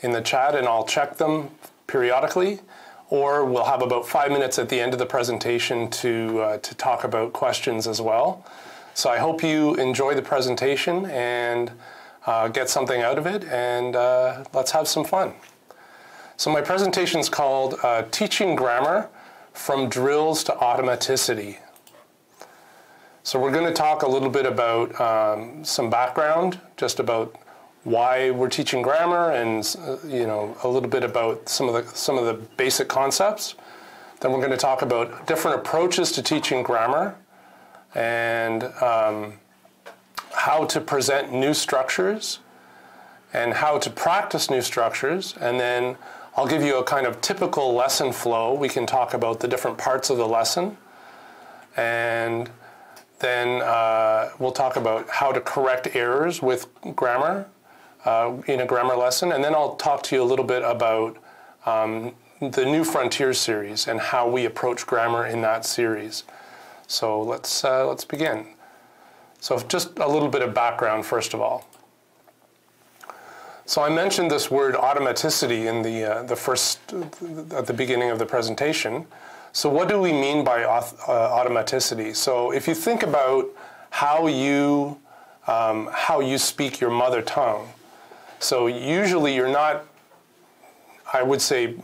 D: in the chat, and I'll check them periodically. Or we'll have about five minutes at the end of the presentation to uh, to talk about questions as well. So I hope you enjoy the presentation and uh, get something out of it, and uh, let's have some fun. So my presentation is called "Teaching Grammar from Drills to Automaticity." So we're going to talk a little bit about um, some background, just about why we're teaching grammar, and uh, you know a little bit about some of the some of the basic concepts. Then we're going to talk about different approaches to teaching grammar, and um, how to present new structures, and how to practice new structures, and then I'll give you a kind of typical lesson flow. We can talk about the different parts of the lesson, and then uh, we'll talk about how to correct errors with grammar uh, in a grammar lesson. And then I'll talk to you a little bit about um, the New Frontier series and how we approach grammar in that series. So let's, uh, let's begin. So just a little bit of background first of all. So I mentioned this word automaticity in the, uh, the first, at the beginning of the presentation. So what do we mean by uh, automaticity? So if you think about how you um, how you speak your mother tongue, so usually you're not. I would say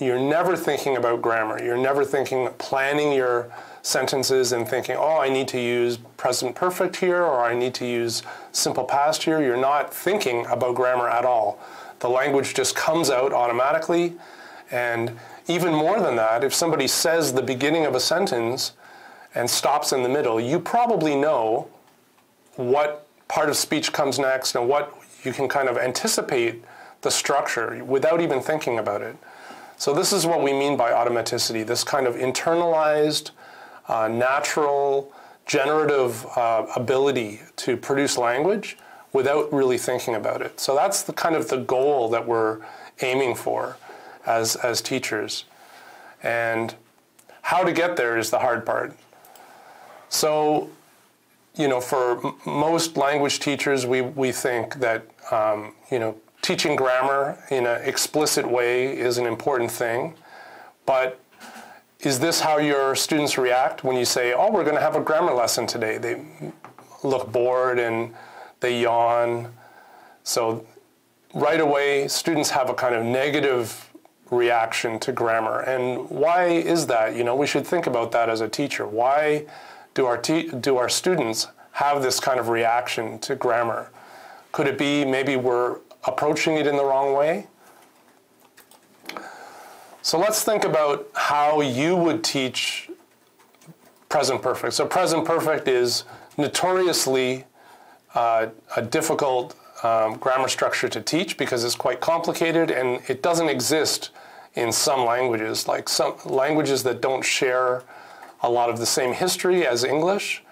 D: you're never thinking about grammar. You're never thinking planning your sentences and thinking, oh, I need to use present perfect here or I need to use simple past here. You're not thinking about grammar at all. The language just comes out automatically and even more than that, if somebody says the beginning of a sentence and stops in the middle, you probably know what part of speech comes next and what you can kind of anticipate the structure without even thinking about it. So this is what we mean by automaticity, this kind of internalized, uh, natural, generative uh, ability to produce language without really thinking about it. So that's the kind of the goal that we're aiming for as, as teachers. And how to get there is the hard part. So, you know, for most language teachers, we, we think that, um, you know, teaching grammar in an explicit way is an important thing. But is this how your students react when you say, oh, we're going to have a grammar lesson today? They look bored and they yawn. So right away, students have a kind of negative reaction to grammar. And why is that? You know, we should think about that as a teacher. Why do our, do our students have this kind of reaction to grammar? Could it be maybe we're approaching it in the wrong way? So let's think about how you would teach present perfect. So present perfect is notoriously uh, a difficult um, grammar structure to teach because it's quite complicated and it doesn't exist in some languages, like some languages that don't share a lot of the same history as English.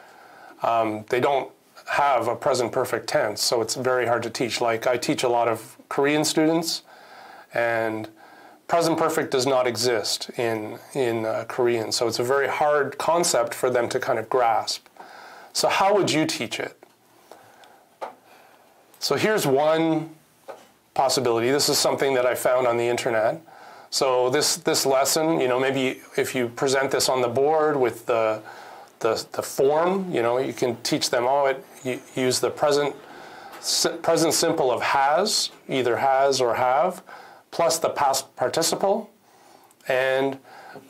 D: Um, they don't have a present perfect tense, so it's very hard to teach. Like I teach a lot of Korean students, and present perfect does not exist in in uh, Korean, so it's a very hard concept for them to kind of grasp. So how would you teach it? So here's one possibility. This is something that I found on the internet. So this this lesson, you know, maybe if you present this on the board with the the, the form, you know, you can teach them, oh, it, you use the present present simple of has, either has or have, plus the past participle. And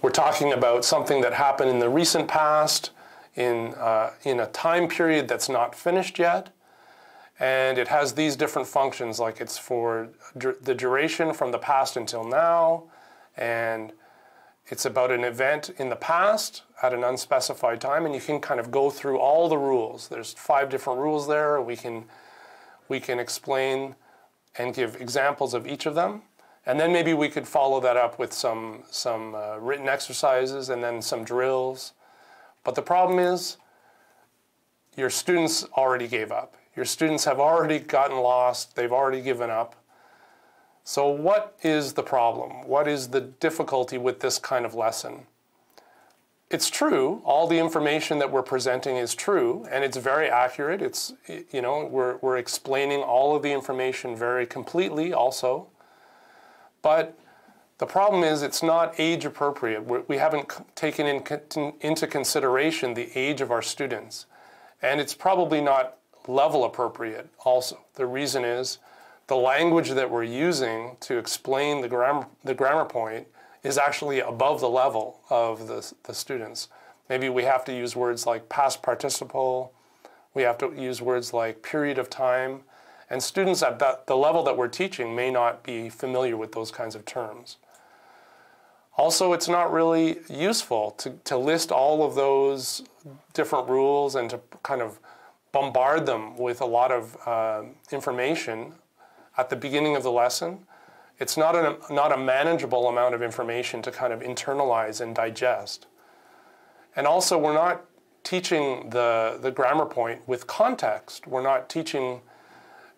D: we're talking about something that happened in the recent past, in, uh, in a time period that's not finished yet. And it has these different functions, like it's for the duration from the past until now, and it's about an event in the past at an unspecified time, and you can kind of go through all the rules. There's five different rules there. We can we can explain and give examples of each of them, and then maybe we could follow that up with some some uh, written exercises and then some drills. But the problem is, your students already gave up Your students have already gotten lost, they've already given up. So, what is the problem? What is the difficulty with this kind of lesson? It's true, all the information that we're presenting is true, and it's very accurate. It's, you know, we're, we're explaining all of the information very completely also. But the problem is it's not age appropriate. We're, we have not taken in, into consideration the age of our students. And it's probably not level appropriate also. The reason is the language that we're using to explain the grammar, the grammar point is actually above the level of the, the students. Maybe we have to use words like past participle, we have to use words like period of time, and students at that, the level that we're teaching may not be familiar with those kinds of terms. Also, it's not really useful to, to list all of those different rules and to kind of bombard them with a lot of uh, information at the beginning of the lesson. It's not a, not a manageable amount of information to kind of internalize and digest. And also, we're not teaching the, the grammar point with context. We're not teaching,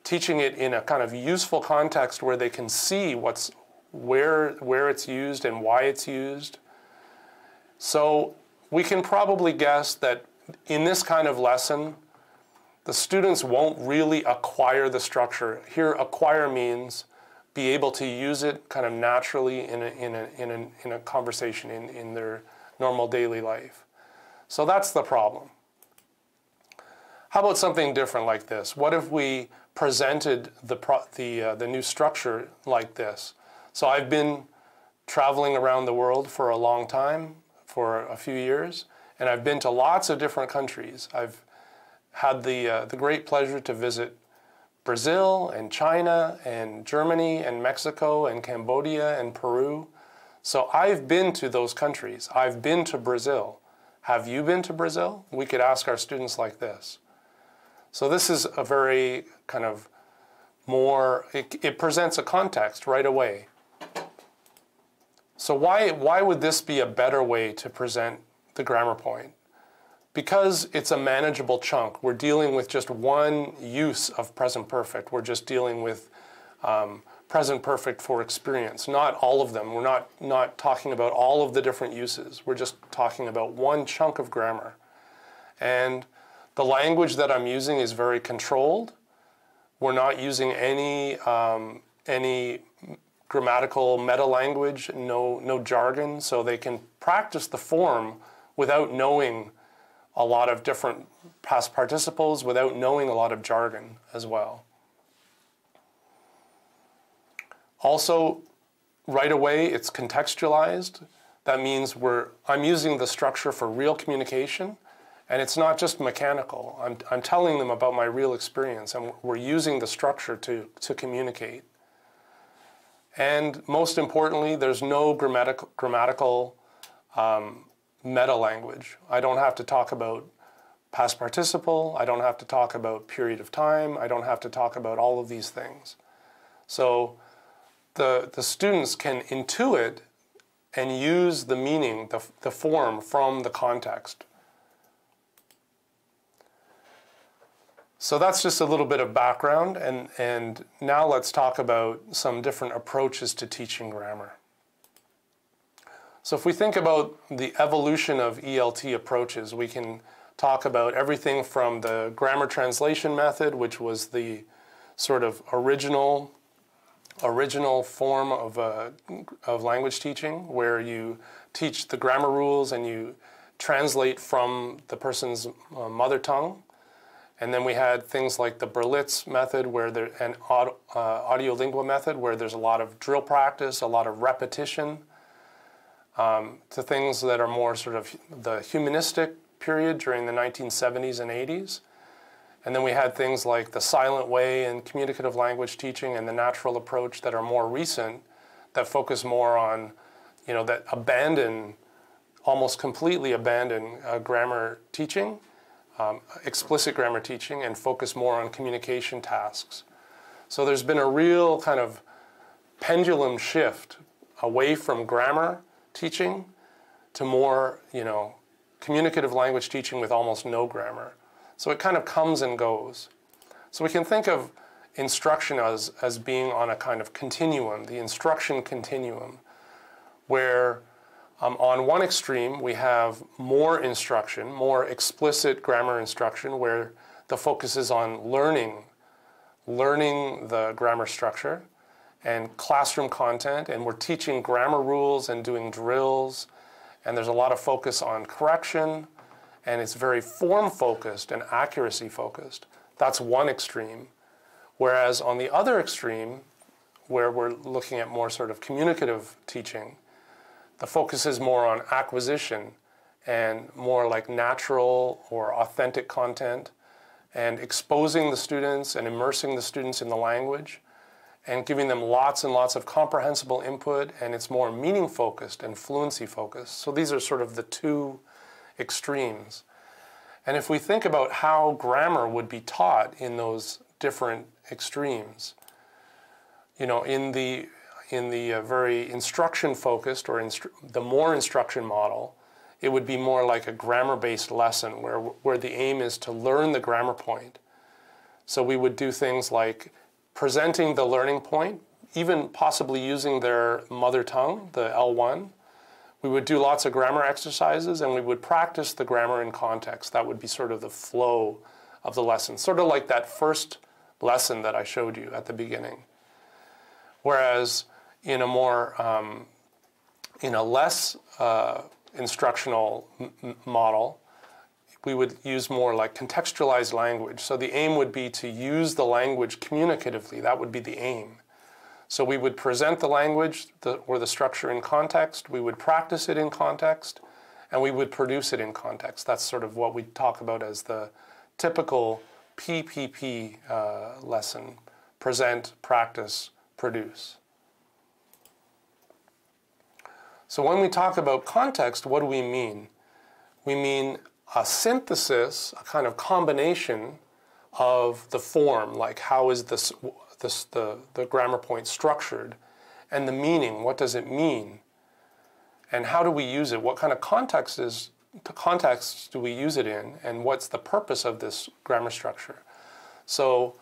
D: teaching it in a kind of useful context where they can see what's, where, where it's used and why it's used. So we can probably guess that in this kind of lesson, the students won't really acquire the structure. Here, acquire means be able to use it kind of naturally in a, in a, in a, in a conversation in, in their normal daily life. So that's the problem. How about something different like this? What if we presented the, the, uh, the new structure like this? So I've been traveling around the world for a long time, for a few years, and I've been to lots of different countries. I've had the, uh, the great pleasure to visit Brazil and China and Germany and Mexico and Cambodia and Peru. So I've been to those countries. I've been to Brazil. Have you been to Brazil? We could ask our students like this. So this is a very kind of more, it, it presents a context right away. So why, why would this be a better way to present the grammar point? Because it's a manageable chunk, we're dealing with just one use of present perfect. We're just dealing with um, present perfect for experience, not all of them. We're not, not talking about all of the different uses. We're just talking about one chunk of grammar. And the language that I'm using is very controlled. We're not using any, um, any grammatical meta language, no, no jargon, so they can practice the form without knowing a lot of different past participles without knowing a lot of jargon as well. Also, right away, it's contextualized. That means we're, I'm using the structure for real communication, and it's not just mechanical. I'm, I'm telling them about my real experience, and we're using the structure to, to communicate. And most importantly, there's no grammatical, grammatical um, meta language. I don't have to talk about past participle, I don't have to talk about period of time, I don't have to talk about all of these things. So the, the students can intuit and use the meaning, the, the form from the context. So that's just a little bit of background, and, and now let's talk about some different approaches to teaching grammar. So if we think about the evolution of ELT approaches, we can talk about everything from the grammar translation method, which was the sort of original original form of, uh, of language teaching, where you teach the grammar rules and you translate from the person's uh, mother tongue. And then we had things like the Berlitz method, where there, and audio, uh, method, where there's a lot of drill practice, a lot of repetition, um, to things that are more sort of the humanistic period during the 1970s and 80s. And then we had things like the silent way and communicative language teaching and the natural approach that are more recent that focus more on, you know, that abandon, almost completely abandon uh, grammar teaching, um, explicit grammar teaching, and focus more on communication tasks. So there's been a real kind of pendulum shift away from grammar teaching to more, you know, communicative language teaching with almost no grammar. So it kind of comes and goes. So we can think of instruction as, as being on a kind of continuum, the instruction continuum, where um, on one extreme we have more instruction, more explicit grammar instruction, where the focus is on learning, learning the grammar structure and classroom content, and we're teaching grammar rules and doing drills, and there's a lot of focus on correction, and it's very form focused and accuracy focused. That's one extreme. Whereas on the other extreme, where we're looking at more sort of communicative teaching, the focus is more on acquisition and more like natural or authentic content and exposing the students and immersing the students in the language and giving them lots and lots of comprehensible input and it's more meaning focused and fluency focused. So these are sort of the two extremes. And if we think about how grammar would be taught in those different extremes, you know, in the in the uh, very instruction focused or instru- the more instruction model, it would be more like a grammar based lesson where where the aim is to learn the grammar point. So we would do things like presenting the learning point, even possibly using their mother tongue, the L1, we would do lots of grammar exercises and we would practice the grammar in context. That would be sort of the flow of the lesson, sort of like that first lesson that I showed you at the beginning. Whereas in a more, um, in a less uh, instructional model, we would use more like contextualized language. So the aim would be to use the language communicatively. That would be the aim. So we would present the language the, or the structure in context, we would practice it in context, and we would produce it in context. That's sort of what we talk about as the typical PPP uh, lesson present, practice, produce. So when we talk about context, what do we mean? We mean a synthesis, a kind of combination of the form, like how is this this, the, the grammar point structured and the meaning. What does it mean? And how do we use it? What kind of context is context do we use it in? And what's the purpose of this grammar structure? So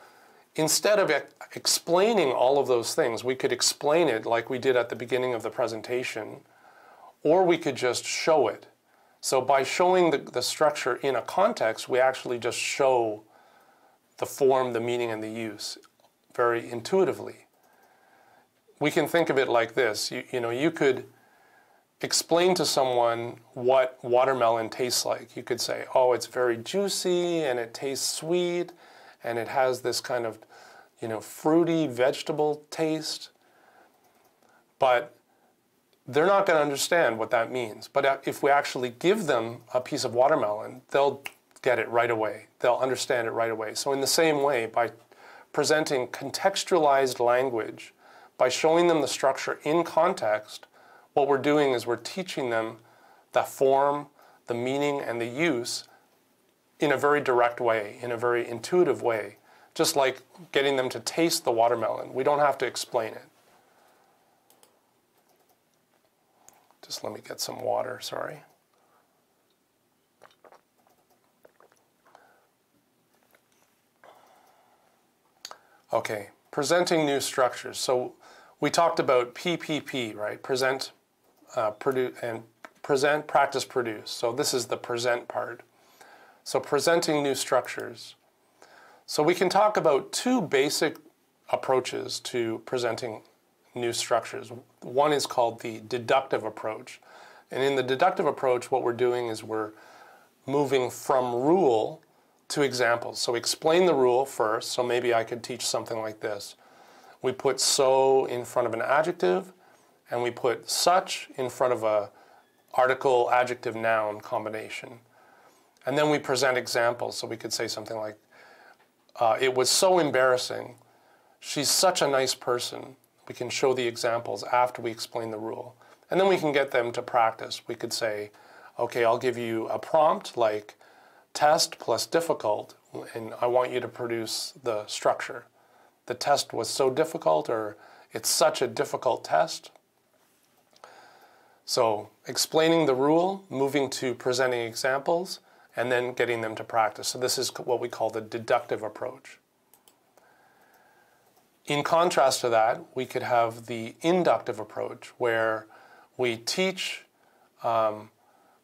D: instead of explaining all of those things, we could explain it like we did at the beginning of the presentation, or we could just show it. So by showing the, the structure in a context, we actually just show the form, the meaning, and the use very intuitively. We can think of it like this you, you know, you could explain to someone what watermelon tastes like. You could say, oh, it's very juicy and it tastes sweet and it has this kind of, you know, fruity vegetable taste. But they're not going to understand what that means. But uh, if we actually give them a piece of watermelon, they'll get it right away. They'll understand it right away. So, in the same way, by presenting contextualized language by showing them the structure in context, what we're doing is we're teaching them the form, the meaning, and the use in a very direct way, in a very intuitive way, just like getting them to taste the watermelon. We don't have to explain it. Just let me get some water, sorry. Okay, presenting new structures. So we talked about PPP, right? Present, uh, produce, and present, practice, produce. So this is the present part. So presenting new structures. So we can talk about two basic approaches to presenting new structures. One is called the deductive approach. And in the deductive approach, what we're doing is we're moving from rule to examples. So we explain the rule first. So maybe I could teach something like this. We put so in front of an adjective, and we put such in front of a article, adjective, noun combination. And then we present examples. So we could say something like, uh, it was so embarrassing. She's such a nice person. We can show the examples after we explain the rule. And then we can get them to practice. We could say, okay, I'll give you a prompt like, test plus difficult, and I want you to produce the structure. The test was so difficult, or it's such a difficult test. So, explaining the rule, moving to presenting examples, and then getting them to practice. So, this is what we call the deductive approach. In contrast to that, we could have the inductive approach where we teach, um,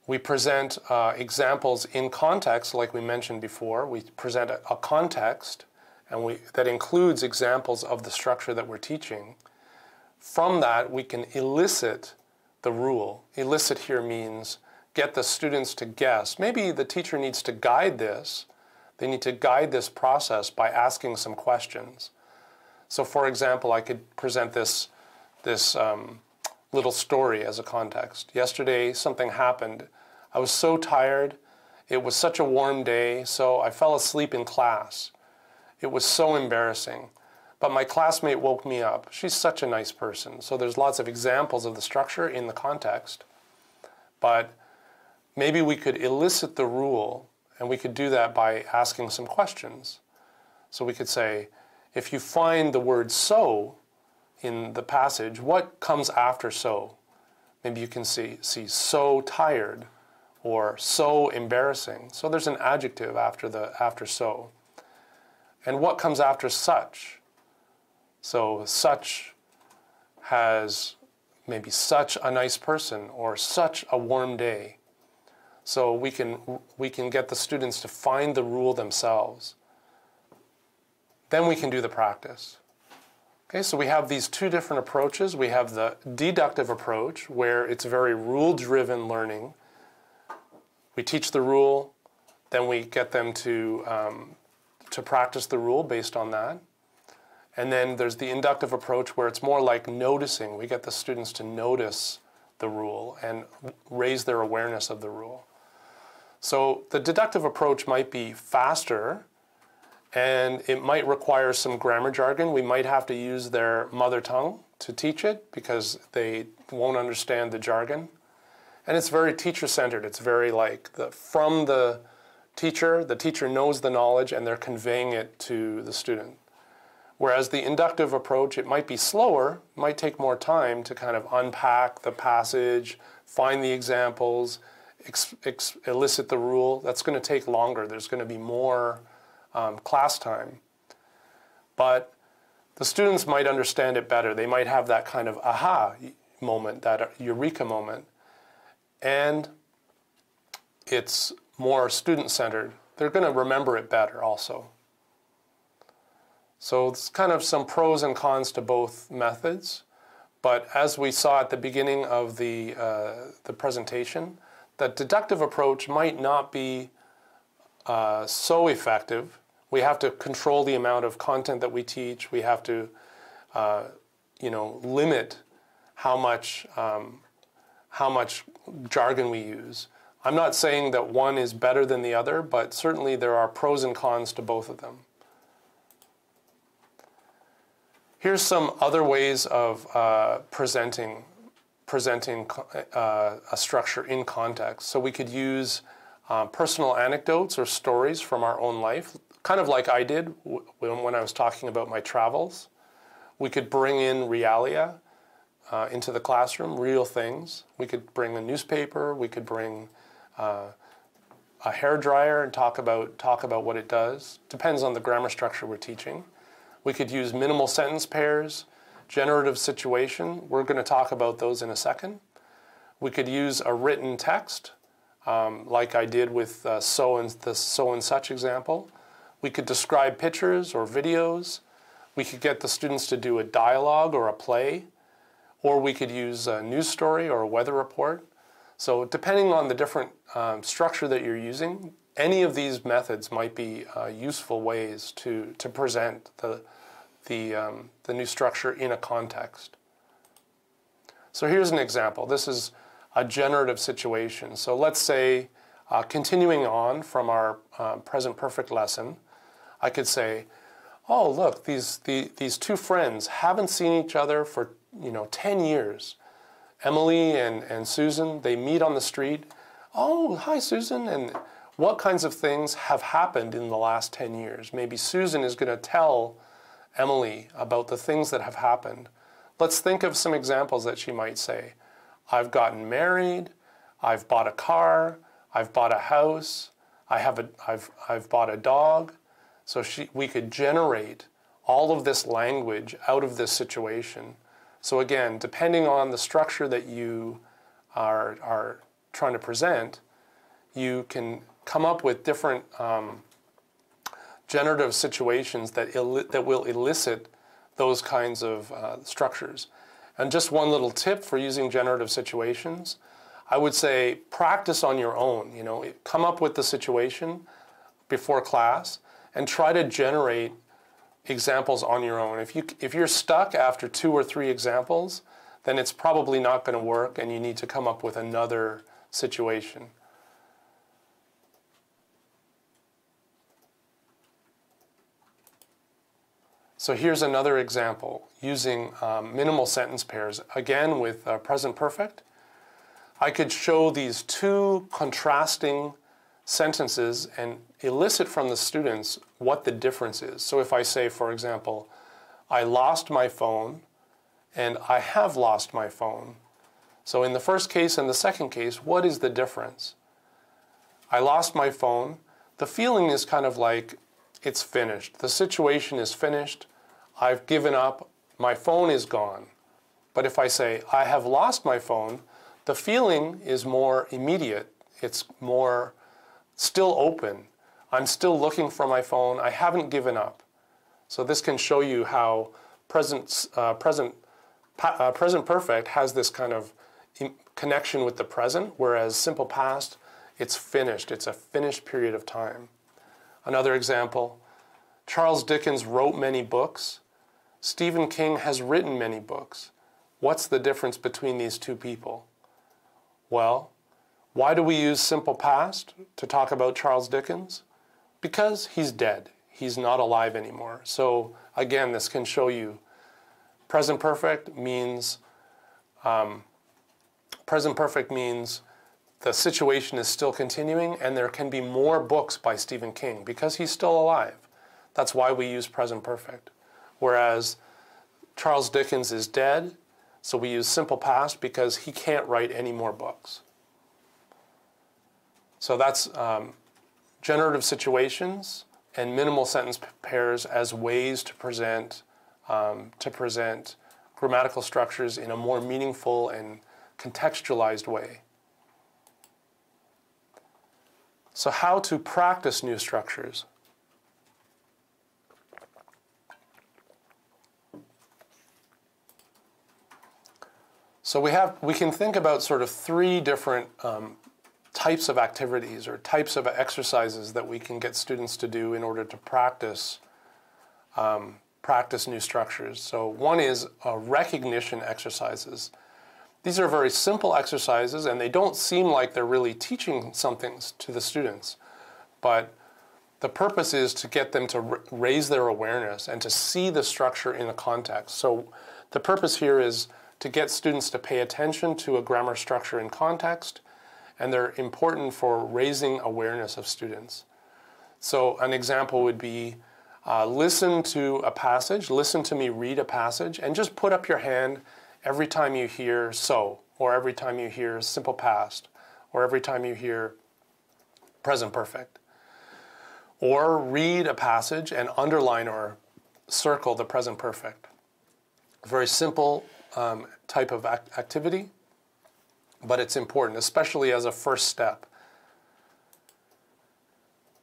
D: we present uh, examples in context, like we mentioned before. We present a, a context and we, that includes examples of the structure that we're teaching. From that, we can elicit the rule. Elicit here means get the students to guess. Maybe the teacher needs to guide this. They need to guide this process by asking some questions. So, for example, I could present this, this um, little story as a context. Yesterday, something happened. I was so tired. It was such a warm day, so I fell asleep in class. It was so embarrassing. But my classmate woke me up. She's such a nice person. So there's lots of examples of the structure in the context. But maybe we could elicit the rule, and we could do that by asking some questions. So we could say, if you find the word so in the passage, what comes after so? Maybe you can see, see so tired or so embarrassing. So there's an adjective after the after so. And what comes after such? So such has maybe such a nice person or such a warm day. So we can we can get the students to find the rule themselves. Then we can do the practice. Okay, so we have these two different approaches. We have the deductive approach where it's very rule-driven learning. We teach the rule, then we get them to um, to practice the rule based on that. And then there's the inductive approach where it's more like noticing. We get the students to notice the rule and raise their awareness of the rule. So the deductive approach might be faster and it might require some grammar jargon. We might have to use their mother tongue to teach it because they won't understand the jargon. And it's very teacher centered. It's very like the, from the teacher, the teacher knows the knowledge and they're conveying it to the student. Whereas the inductive approach, it might be slower, might take more time to kind of unpack the passage, find the examples, ex, ex, elicit the rule. That's going to take longer. There's going to be more um, class time. But the students might understand it better. They might have that kind of aha moment, that eureka moment. And it's more student centered. They're going to remember it better also. So it's kind of some pros and cons to both methods. But as we saw at the beginning of the, uh, the presentation, the deductive approach might not be uh, so effective. We have to control the amount of content that we teach. We have to, uh, you know, limit how much, um, how much jargon we use. I'm not saying that one is better than the other, but certainly there are pros and cons to both of them. Here's some other ways of uh, presenting, presenting uh, a structure in context. So we could use um, personal anecdotes or stories from our own life, kind of like I did when I was talking about my travels. We could bring in realia uh, into the classroom, real things. We could bring a newspaper. We could bring uh, a hair dryer and talk about talk about what it does. Depends on the grammar structure we're teaching. We could use minimal sentence pairs, generative situation. We're going to talk about those in a second. We could use a written text, um, like I did with uh, so and the so and such example. We could describe pictures or videos. We could get the students to do a dialogue or a play, or we could use a news story or a weather report. So depending on the different um, structure that you're using, any of these methods might be uh, useful ways to, to present the, the, um, the new structure in a context. So here's an example. This is a generative situation. So let's say, uh, continuing on from our uh, present perfect lesson, I could say, oh, look, these, the, these two friends haven't seen each other for, you know, 10 years. Emily and, and Susan, they meet on the street. Oh, hi, Susan. And what kinds of things have happened in the last 10 years? Maybe Susan is going to tell Emily about the things that have happened. Let's think of some examples that she might say. I've gotten married, I've bought a car, I've bought a house, I have a, I've, I've bought a dog. So she, we could generate all of this language out of this situation. So again, depending on the structure that you are, are trying to present, you can come up with different um, generative situations that, that will elicit those kinds of uh, structures. And just one little tip for using generative situations, I would say practice on your own. You know, come up with the situation before class and try to generate examples on your own. If you if you're stuck after two or three examples, then it's probably not going to work and you need to come up with another situation. So here's another example using um, minimal sentence pairs, again with uh, present perfect. I could show these two contrasting sentences and elicit from the students what the difference is. So if I say, for example, I lost my phone and I have lost my phone. So in the first case and the second case, what is the difference? I lost my phone. The feeling is kind of like it's finished. The situation is finished. I've given up. My phone is gone. But if I say, I have lost my phone, the feeling is more immediate. It's more still open. I'm still looking for my phone. I haven't given up. So this can show you how present, uh, present, uh, present perfect has this kind of connection with the present, whereas simple past, it's finished. It's a finished period of time. Another example, Charles Dickens wrote many books. Stephen King has written many books. What's the difference between these two people? Well, why do we use simple past to talk about Charles Dickens? Because he's dead. He's not alive anymore. So again, this can show you present perfect means um, present perfect means the situation is still continuing and there can be more books by Stephen King because he's still alive. That's why we use present perfect. Whereas Charles Dickens is dead so we use simple past because he can't write any more books. So that's um, generative situations and minimal sentence pairs as ways to present um, to present grammatical structures in a more meaningful and contextualized way. So how to practice new structures? So we have we can think about sort of three different um, types of activities or types of exercises that we can get students to do in order to practice um, practice new structures. So one is uh, recognition exercises. These are very simple exercises and they don't seem like they're really teaching something to the students, but the purpose is to get them to raise their awareness and to see the structure in a context. So the purpose here is to get students to pay attention to a grammar structure in context, and they're important for raising awareness of students. So an example would be uh, listen to a passage, listen to me read a passage, and just put up your hand every time you hear so, or every time you hear simple past, or every time you hear present perfect. Or read a passage and underline or circle the present perfect. Very simple um, type of act- activity, but it's important, especially as a first step.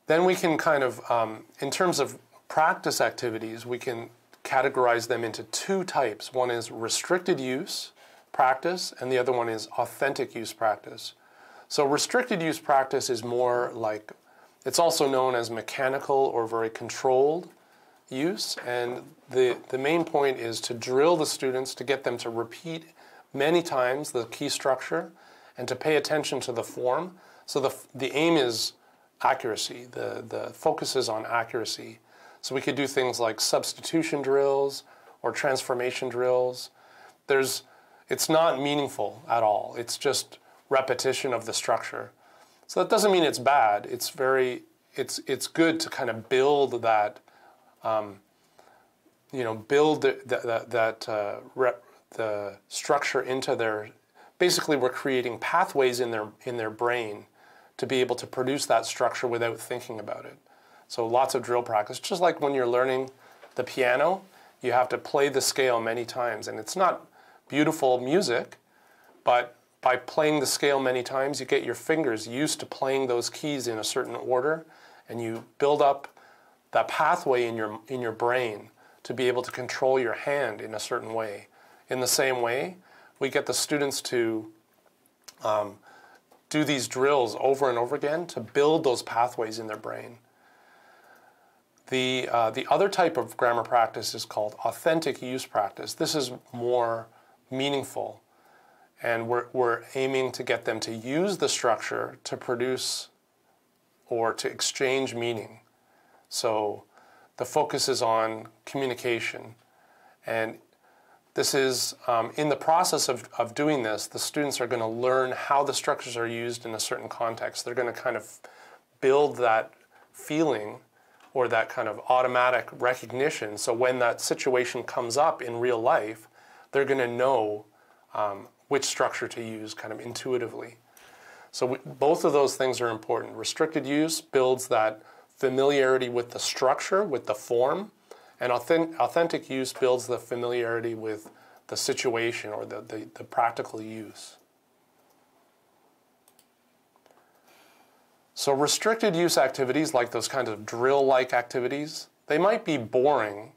D: Then we can kind of, um, in terms of practice activities, we can categorize them into two types. One is restricted use practice, and the other one is authentic use practice. So, restricted use practice is more like it's also known as mechanical or very controlled use. And the, the main point is to drill the students to get them to repeat many times the key structure and to pay attention to the form. So the, the aim is accuracy, the, the focus is on accuracy. So we could do things like substitution drills or transformation drills. There's, it's not meaningful at all. It's just repetition of the structure. So that doesn't mean it's bad. It's very, it's, it's good to kind of build that um, you know, build the, the, that uh, rep, the structure into their. Basically, we're creating pathways in their in their brain to be able to produce that structure without thinking about it. So lots of drill practice, just like when you're learning the piano, you have to play the scale many times. And it's not beautiful music, but by playing the scale many times, you get your fingers used to playing those keys in a certain order, and you build up that pathway in your, in your brain to be able to control your hand in a certain way. In the same way, we get the students to um, do these drills over and over again to build those pathways in their brain. The, uh, the other type of grammar practice is called authentic use practice. This is more meaningful, and we're, we're aiming to get them to use the structure to produce or to exchange meaning. So the focus is on communication. And this is, um, in the process of, of doing this, the students are going to learn how the structures are used in a certain context. They're going to kind of build that feeling or that kind of automatic recognition. So when that situation comes up in real life, they're going to know um, which structure to use kind of intuitively. So we, both of those things are important. Restricted use builds that familiarity with the structure, with the form, and authentic, use builds the familiarity with the situation or the, the, the practical use. So restricted use activities, like those kinds of drill-like activities, they might be boring,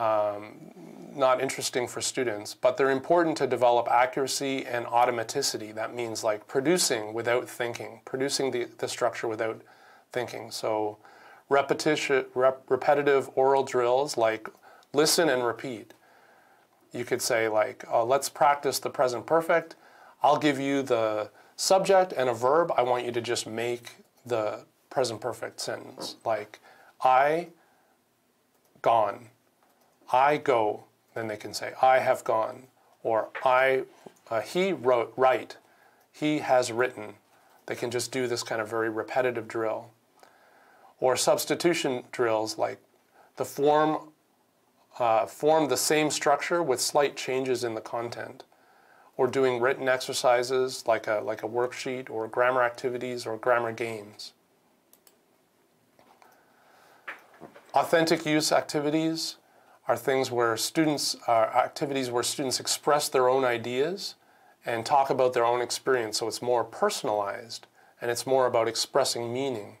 D: um, not interesting for students, but they're important to develop accuracy and automaticity. That means like producing without thinking, producing the, the structure without thinking. So repetition, rep, repetitive oral drills like listen and repeat. You could say like, uh, let's practice the present perfect. I'll give you the subject and a verb. I want you to just make the present perfect sentence. Like, I gone, I go. Then they can say, I have gone, or I, uh, he wrote, write, he has written. They can just do this kind of very repetitive drill. Or substitution drills like the form uh, form the same structure with slight changes in the content. Or doing written exercises like a, like a worksheet or grammar activities or grammar games. Authentic use activities are things where students are activities where students express their own ideas and talk about their own experience. So it's more personalized and it's more about expressing meaning.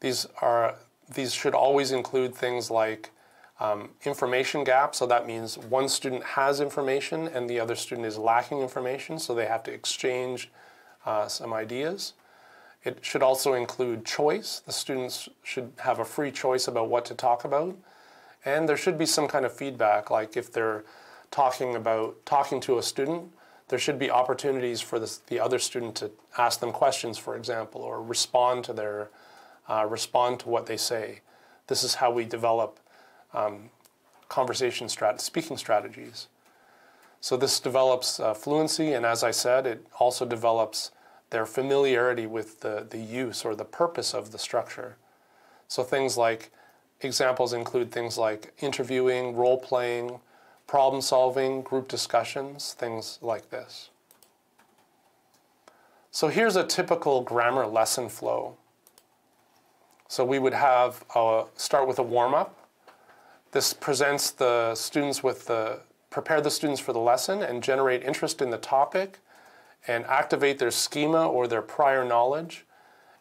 D: These are these should always include things like um, information gap. So that means one student has information and the other student is lacking information, so they have to exchange uh, some ideas. It should also include choice. The students should have a free choice about what to talk about. And there should be some kind of feedback, like if they're talking about talking to a student, there should be opportunities for the, the other student to ask them questions, for example, or respond to their uh, respond to what they say. This is how we develop um, conversation strat- speaking strategies. So this develops uh, fluency, and as I said, it also develops their familiarity with the, the use or the purpose of the structure. So things like examples include things like interviewing, role playing, problem solving, group discussions, things like this. So here's a typical grammar lesson flow. So we would have a, start with a warm up. This presents the students with the prepare the students for the lesson and generate interest in the topic and activate their schema or their prior knowledge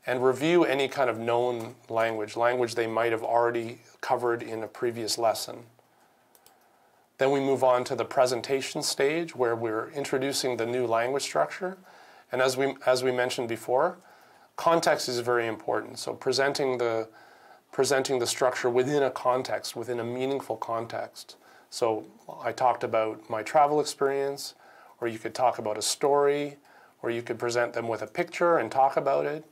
D: and review any kind of known language, language they might have already covered in a previous lesson. Then we move on to the presentation stage where we're introducing the new language structure. And as we, as we mentioned before, context is very important. So presenting the, presenting the structure within a context, within a meaningful context. So I talked about my travel experience, or you could talk about a story, or you could present them with a picture and talk about it.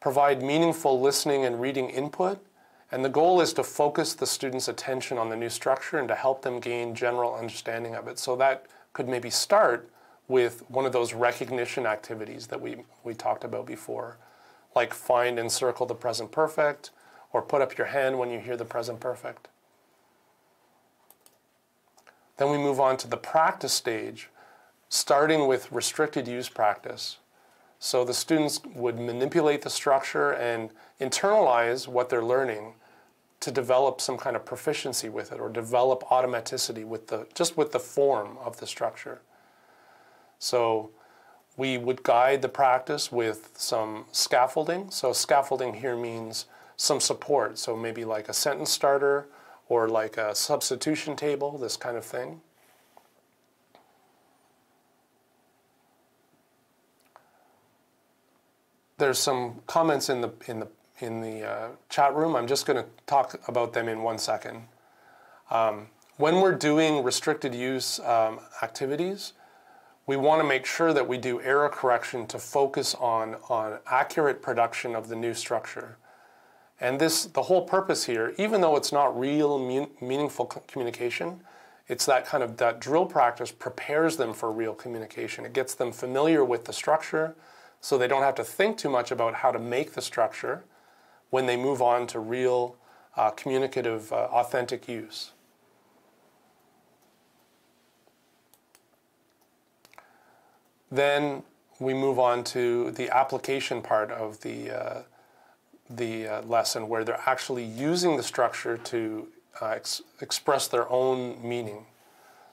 D: Provide meaningful listening and reading input, and the goal is to focus the student's attention on the new structure and to help them gain general understanding of it. So that could maybe start with one of those recognition activities that we, we talked about before, like find and circle the present perfect, or put up your hand when you hear the present perfect. Then we move on to the practice stage, starting with restricted use practice. So the students would manipulate the structure and internalize what they're learning to develop some kind of proficiency with it or develop automaticity with the just with the form of the structure. So we would guide the practice with some scaffolding. So scaffolding here means some support. So maybe like a sentence starter or like a substitution table, this kind of thing. There's some comments in the in the in the uh, chat room. I'm just going to talk about them in one second. Um, when we're doing restricted use um, activities, we want to make sure that we do error correction to focus on, on accurate production of the new structure. And this, the whole purpose here, even though it's not real meaningful communication, it's that kind of that drill practice prepares them for real communication. It gets them familiar with the structure so they don't have to think too much about how to make the structure when they move on to real uh, communicative, uh, authentic use. Then we move on to the application part of the, uh, the uh, lesson where they're actually using the structure to uh, ex express their own meaning.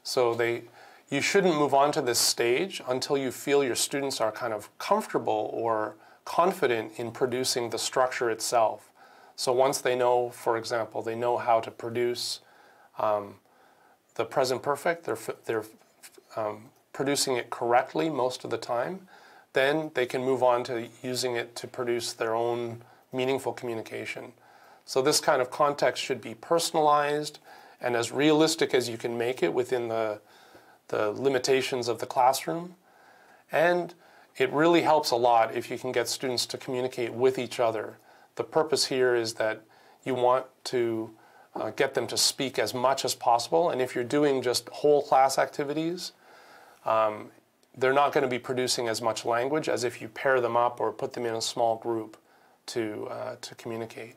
D: So they, you shouldn't move on to this stage until you feel your students are kind of comfortable or confident in producing the structure itself. So once they know, for example, they know how to produce um, the present perfect, they're, they're um, producing it correctly most of the time, then they can move on to using it to produce their own meaningful communication. So this kind of context should be personalized and as realistic as you can make it within the, the limitations of the classroom. And it really helps a lot if you can get students to communicate with each other. The purpose here is that you want to uh, get them to speak as much as possible. And if you're doing just whole class activities, um, they're not going to be producing as much language as if you pair them up or put them in a small group to, uh, to communicate.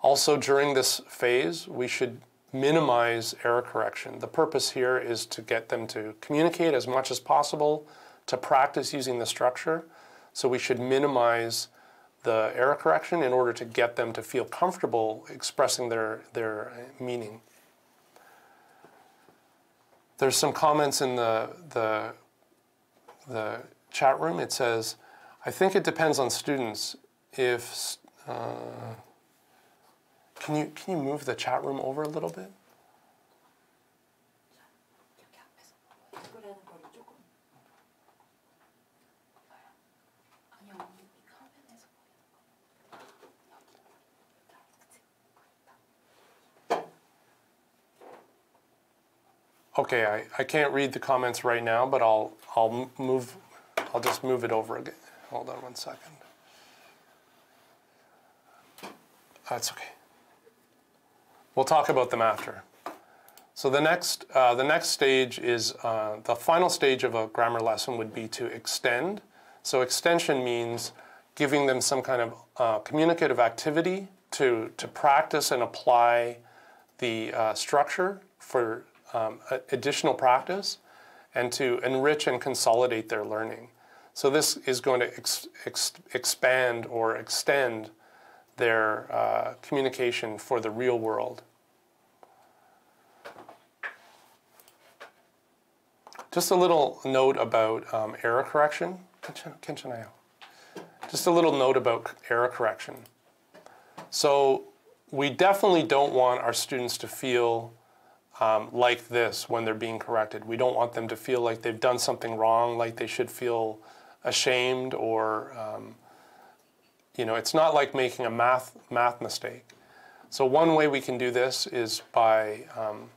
D: Also, during this phase, we should minimize error correction. The purpose here is to get them to communicate as much as possible, to practice using the structure. So we should minimize the error correction in order to get them to feel comfortable expressing their, their meaning. There's some comments in the, the, the chat room. It says, I think it depends on students. If, uh, can you, can you move the chat room over a little bit? Okay, I, I can't read the comments right now, but I'll, I'll move, I'll just move it over again. Hold on one second. That's okay. We'll talk about them after. So the next, uh, the next stage is, uh, the final stage of a grammar lesson would be to extend. So extension means giving them some kind of uh, communicative activity to, to practice and apply the uh, structure for um, additional practice and to enrich and consolidate their learning. So this is going to ex ex expand or extend their uh, communication for the real world. Just a little note about um, error correction. Just a little note about error correction. So we definitely don't want our students to feel um, like this when they're being corrected. We don't want them to feel like they've done something wrong, like they should feel ashamed or, um, you know, it's not like making a math, math mistake. So one way we can do this is by um,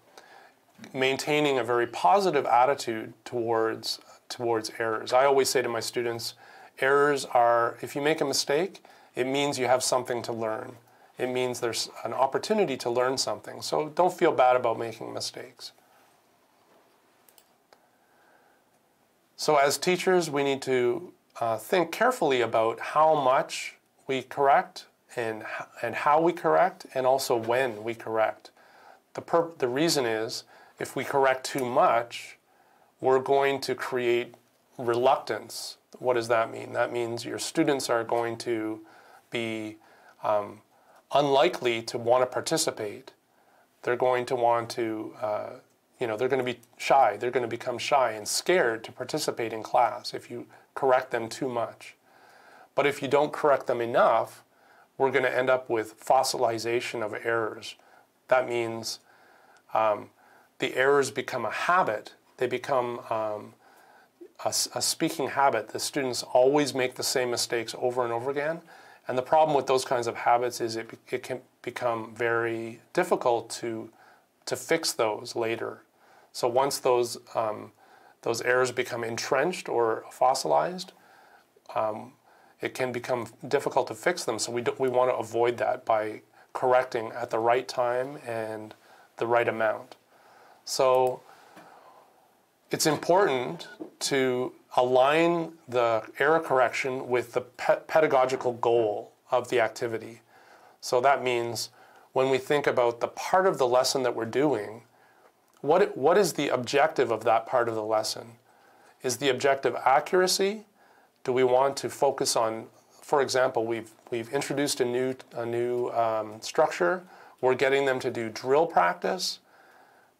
D: maintaining a very positive attitude towards, towards errors. I always say to my students, errors are, if you make a mistake, it means you have something to learn it means there's an opportunity to learn something. So don't feel bad about making mistakes. So as teachers, we need to uh, think carefully about how much we correct and, and how we correct and also when we correct. The, the reason is if we correct too much, we're going to create reluctance. What does that mean? That means your students are going to be um, unlikely to want to participate. They're going to want to, uh, you know, they're going to be shy. They're going to become shy and scared to participate in class if you correct them too much. But if you don't correct them enough, we're going to end up with fossilization of errors. That means um, the errors become a habit. They become um, a, a, speaking habit. The students always make the same mistakes over and over again. And the problem with those kinds of habits is it, it can become very difficult to, to fix those later. So once those, um, those errors become entrenched or fossilized, um, it can become difficult to fix them. So we, do, we want to avoid that by correcting at the right time and the right amount. So it's important to align the error correction with the pe- pedagogical goal of the activity. So that means when we think about the part of the lesson that we're doing, what, what is the objective of that part of the lesson? Is the objective accuracy? Do we want to focus on, for example, we've, we've introduced a new, a new um, structure, we're getting them to do drill practice.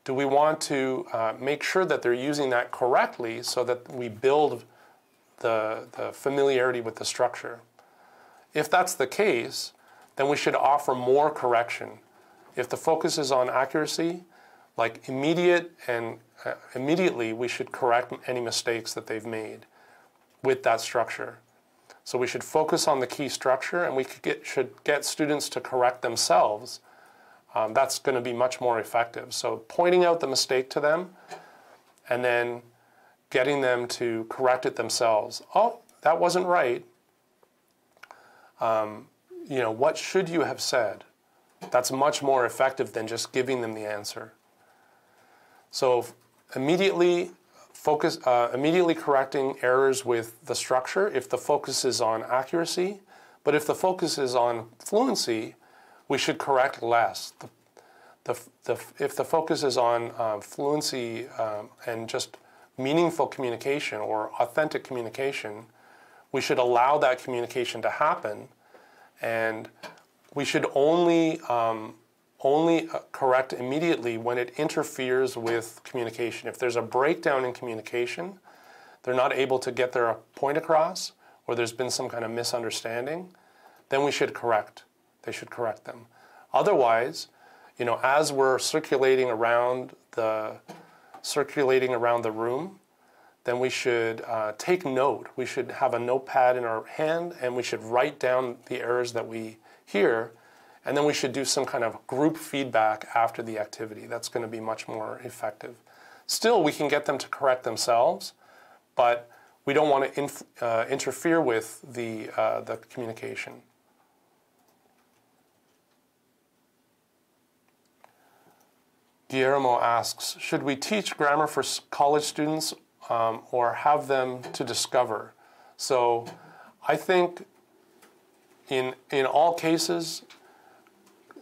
D: Do we want to uh, make sure that they're using that correctly so that we build the, the familiarity with the structure? If that's the case, then we should offer more correction. If the focus is on accuracy, like immediate and uh, immediately we should correct any mistakes that they've made with that structure. So we should focus on the key structure and we get, should get students to correct themselves. Um, that's going to be much more effective. So pointing out the mistake to them and then getting them to correct it themselves. Oh, that wasn't right. Um, you know, what should you have said? That's much more effective than just giving them the answer. So immediately focus, uh, immediately correcting errors with the structure if the focus is on accuracy, but if the focus is on fluency, we should correct less. The, the, the, if the focus is on uh, fluency um, and just meaningful communication or authentic communication, we should allow that communication to happen and we should only um, only uh, correct immediately when it interferes with communication. If there's a breakdown in communication, they're not able to get their point across, or there's been some kind of misunderstanding, then we should correct. They should correct them. Otherwise, you know, as we're circulating around the circulating around the room, then we should uh, take note. We should have a notepad in our hand and we should write down the errors that we hear. And then we should do some kind of group feedback after the activity. That's going to be much more effective. Still, we can get them to correct themselves, but we don't want to uh, interfere with the, uh, the communication. Guillermo asks Should we teach grammar for college students um, or have them to discover. So I think in, in all cases,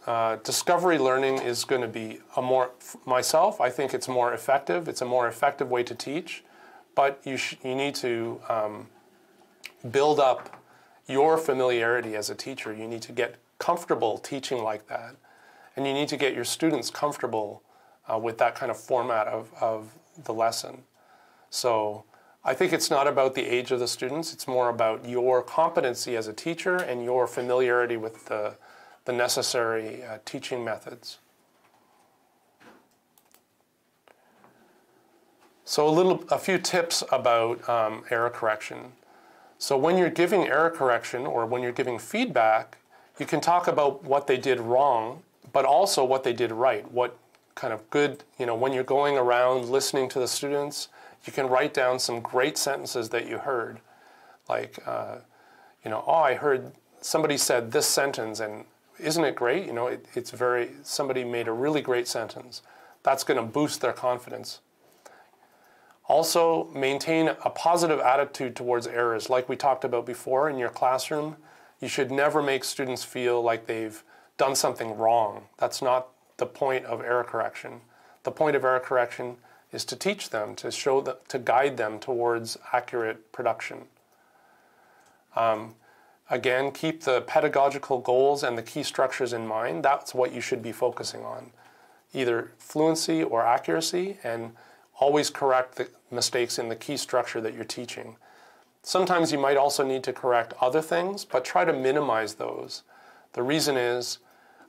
D: uh, discovery learning is going to be a more, myself, I think it's more effective. It's a more effective way to teach, but you, you need to um, build up your familiarity as a teacher. You need to get comfortable teaching like that. And you need to get your students comfortable uh, with that kind of format of, of the lesson. So I think it's not about the age of the students, it's more about your competency as a teacher and your familiarity with the, the necessary uh, teaching methods. So a little, a few tips about um, error correction. So when you're giving error correction or when you're giving feedback, you can talk about what they did wrong, but also what they did right. What kind of good, you know, when you're going around listening to the students, you can write down some great sentences that you heard. Like, uh, you know, oh, I heard somebody said this sentence, and isn't it great? You know, it, it's very, somebody made a really great sentence. That's going to boost their confidence. Also, maintain a positive attitude towards errors. Like we talked about before in your classroom, you should never make students feel like they've done something wrong. That's not the point of error correction. The point of error correction is to teach them, to show them, to guide them towards accurate production. Um, Again, keep the pedagogical goals and the key structures in mind. That's what you should be focusing on either fluency or accuracy, and always correct the mistakes in the key structure that you're teaching. Sometimes you might also need to correct other things, but try to minimize those. The reason is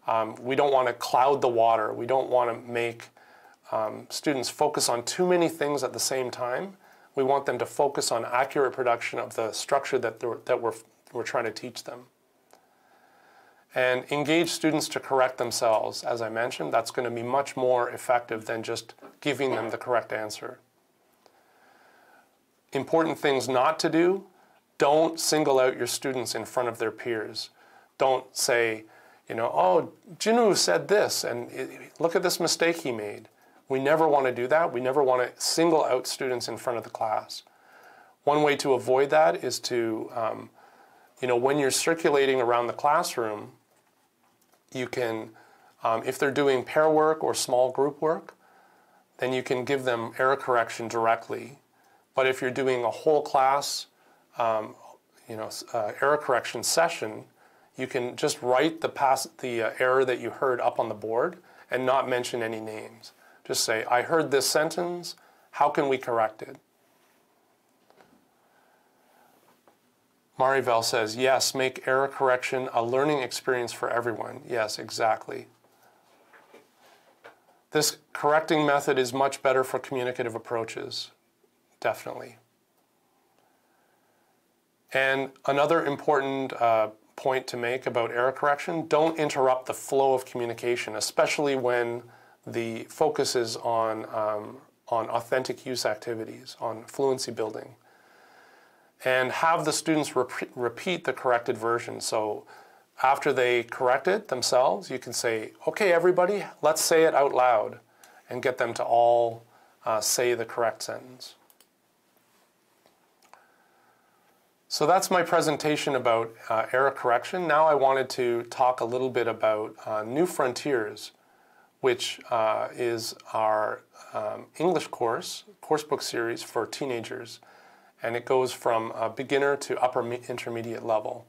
D: um, we don't want to cloud the water. We don't want to make um, students focus on too many things at the same time. We want them to focus on accurate production of the structure that, that we're, we're trying to teach them and engage students to correct themselves. As I mentioned, that's going to be much more effective than just giving them the correct answer. Important things not to do don't single out your students in front of their peers. Don't say, you know, oh, Jinu said this, and look at this mistake he made. We never want to do that. We never want to single out students in front of the class. One way to avoid that is to, um, you know, when you're circulating around the classroom, you can, um, if they're doing pair work or small group work, then you can give them error correction directly. But if you're doing a whole class, um, you know, uh, error correction session, you can just write the, pass, the uh, error that you heard up on the board and not mention any names. Just say, I heard this sentence, how can we correct it? Marivel says, yes, make error correction a learning experience for everyone. Yes, exactly. This correcting method is much better for communicative approaches, definitely. And another important uh, point to make about error correction, don't interrupt the flow of communication, especially when the focus is on, um, on authentic use activities, on fluency building and have the students rep- repeat the corrected version. So after they correct it themselves, you can say, okay, everybody, let's say it out loud and get them to all uh, say the correct sentence. So that's my presentation about uh, error correction. Now I wanted to talk a little bit about uh, New Frontiers, which uh, is our um, English course, coursebook series for teenagers and it goes from beginner to upper intermediate level.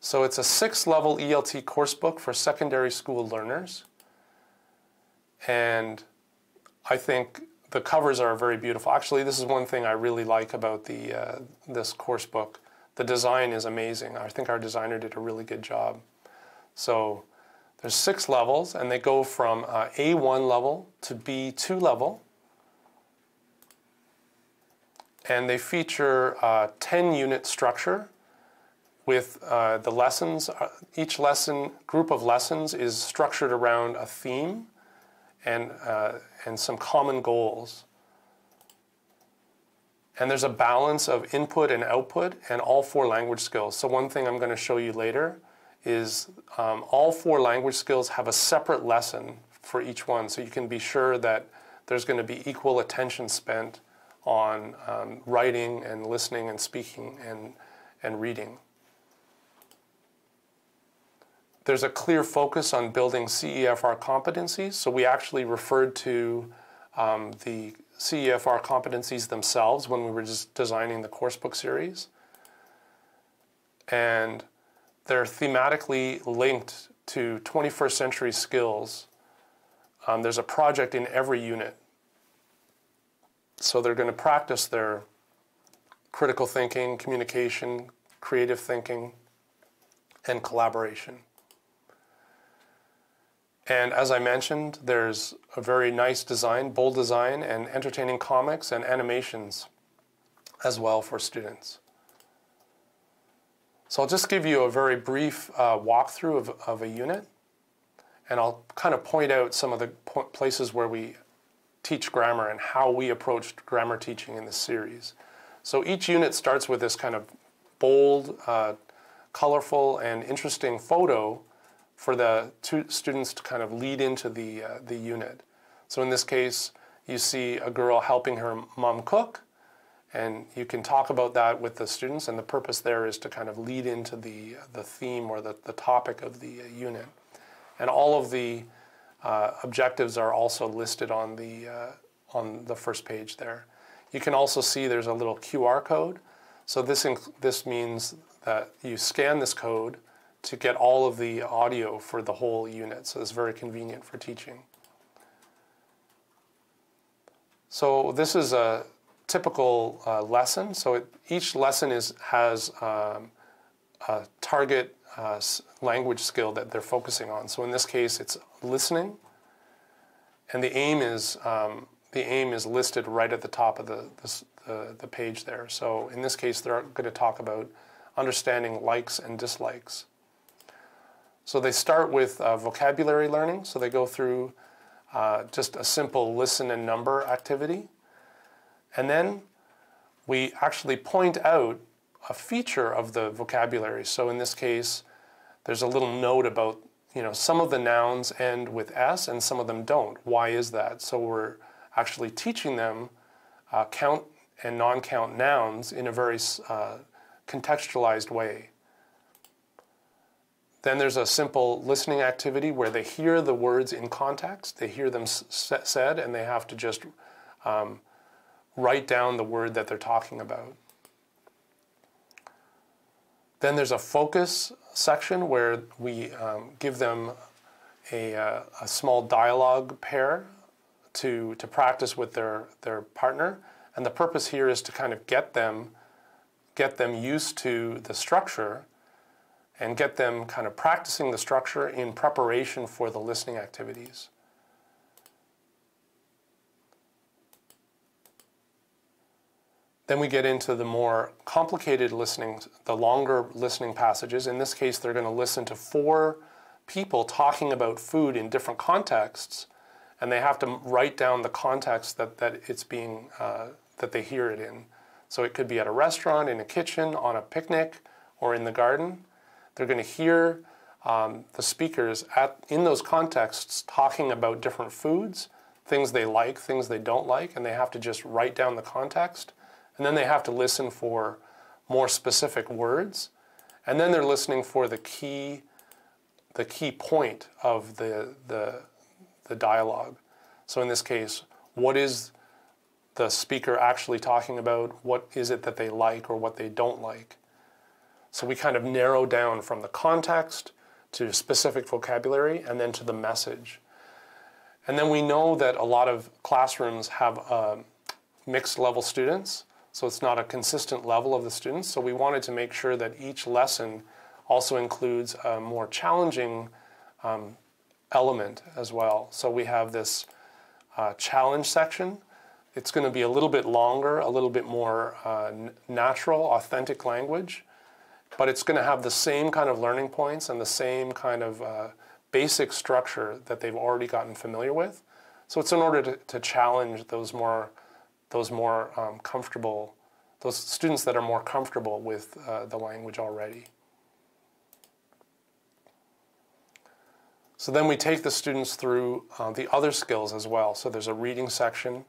D: So it's a six level ELT course book for secondary school learners. And I think the covers are very beautiful. Actually, this is one thing I really like about the, uh, this course book. The design is amazing. I think our designer did a really good job. So there's six levels, and they go from uh, A1 level to B2 level and they feature a 10 unit structure with uh, the lessons. Uh, each lesson, group of lessons, is structured around a theme and, uh, and some common goals. And there's a balance of input and output and all four language skills. So, one thing I'm going to show you later is um, all four language skills have a separate lesson for each one. So, you can be sure that there's going to be equal attention spent on um, writing and listening and speaking and, and reading. There's a clear focus on building CEFR competencies, so we actually referred to um, the CEFR competencies themselves when we were just designing the coursebook series. And they're thematically linked to 21st century skills. Um, there's a project in every unit so they're going to practice their critical thinking, communication, creative thinking, and collaboration. And as I mentioned, there's a very nice design, bold design, and entertaining comics and animations as well for students. So I'll just give you a very brief uh, walkthrough of, of a unit, and I'll kind of point out some of the places where we teach grammar and how we approached grammar teaching in this series. So each unit starts with this kind of bold, uh, colorful, and interesting photo for the students to kind of lead into the, uh, the unit. So in this case, you see a girl helping her mom cook, and you can talk about that with the students, and the purpose there is to kind of lead into the, the theme or the, the topic of the uh, unit. And all of the uh, objectives are also listed on the, uh, on the first page there. You can also see there's a little QR code. So this, this means that you scan this code to get all of the audio for the whole unit. So it's very convenient for teaching. So this is a typical uh, lesson. So it, each lesson is has um, a target uh, language skill that they're focusing on. So in this case, it's listening, and the aim is um, the aim is listed right at the top of the, the the the page there. So in this case, they're going to talk about understanding likes and dislikes. So they start with uh, vocabulary learning. So they go through uh, just a simple listen and number activity. And then we actually point out a feature of the vocabulary. So in this case, there's a little note about, you know, some of the nouns end with S and some of them don't. Why is that? So we're actually teaching them uh, count and non count nouns in a very uh, contextualized way. Then there's a simple listening activity where they hear the words in context, they hear them said, and they have to just um, write down the word that they're talking about. Then there's a focus section where we um, give them a, uh, a small dialogue pair to, to practice with their, their partner. And the purpose here is to kind of get them, get them used to the structure and get them kind of practicing the structure in preparation for the listening activities. Then we get into the more complicated listening, the longer listening passages. In this case, they're going to listen to four people talking about food in different contexts, and they have to write down the context that, that it's being uh, that they hear it in. So it could be at a restaurant, in a kitchen, on a picnic, or in the garden. They're going to hear um, the speakers at, in those contexts talking about different foods, things they like, things they don't like, and they have to just write down the context. And then they have to listen for more specific words. And then they're listening for the key, the key point of the, the, the dialogue. So in this case, what is the speaker actually talking about? What is it that they like or what they don't like? So we kind of narrow down from the context to specific vocabulary and then to the message. And then we know that a lot of classrooms have uh, mixed level students, so it's not a consistent level of the students. So we wanted to make sure that each lesson also includes a more challenging um, element as well. So we have this uh, challenge section. It's going to be a little bit longer, a little bit more uh, natural, authentic language but it's going to have the same kind of learning points and the same kind of uh, basic structure that they've already gotten familiar with. So it's in order to, to challenge those more, those more um, comfortable, those students that are more comfortable with uh, the language already. So then we take the students through uh, the other skills as well. So there's a reading section.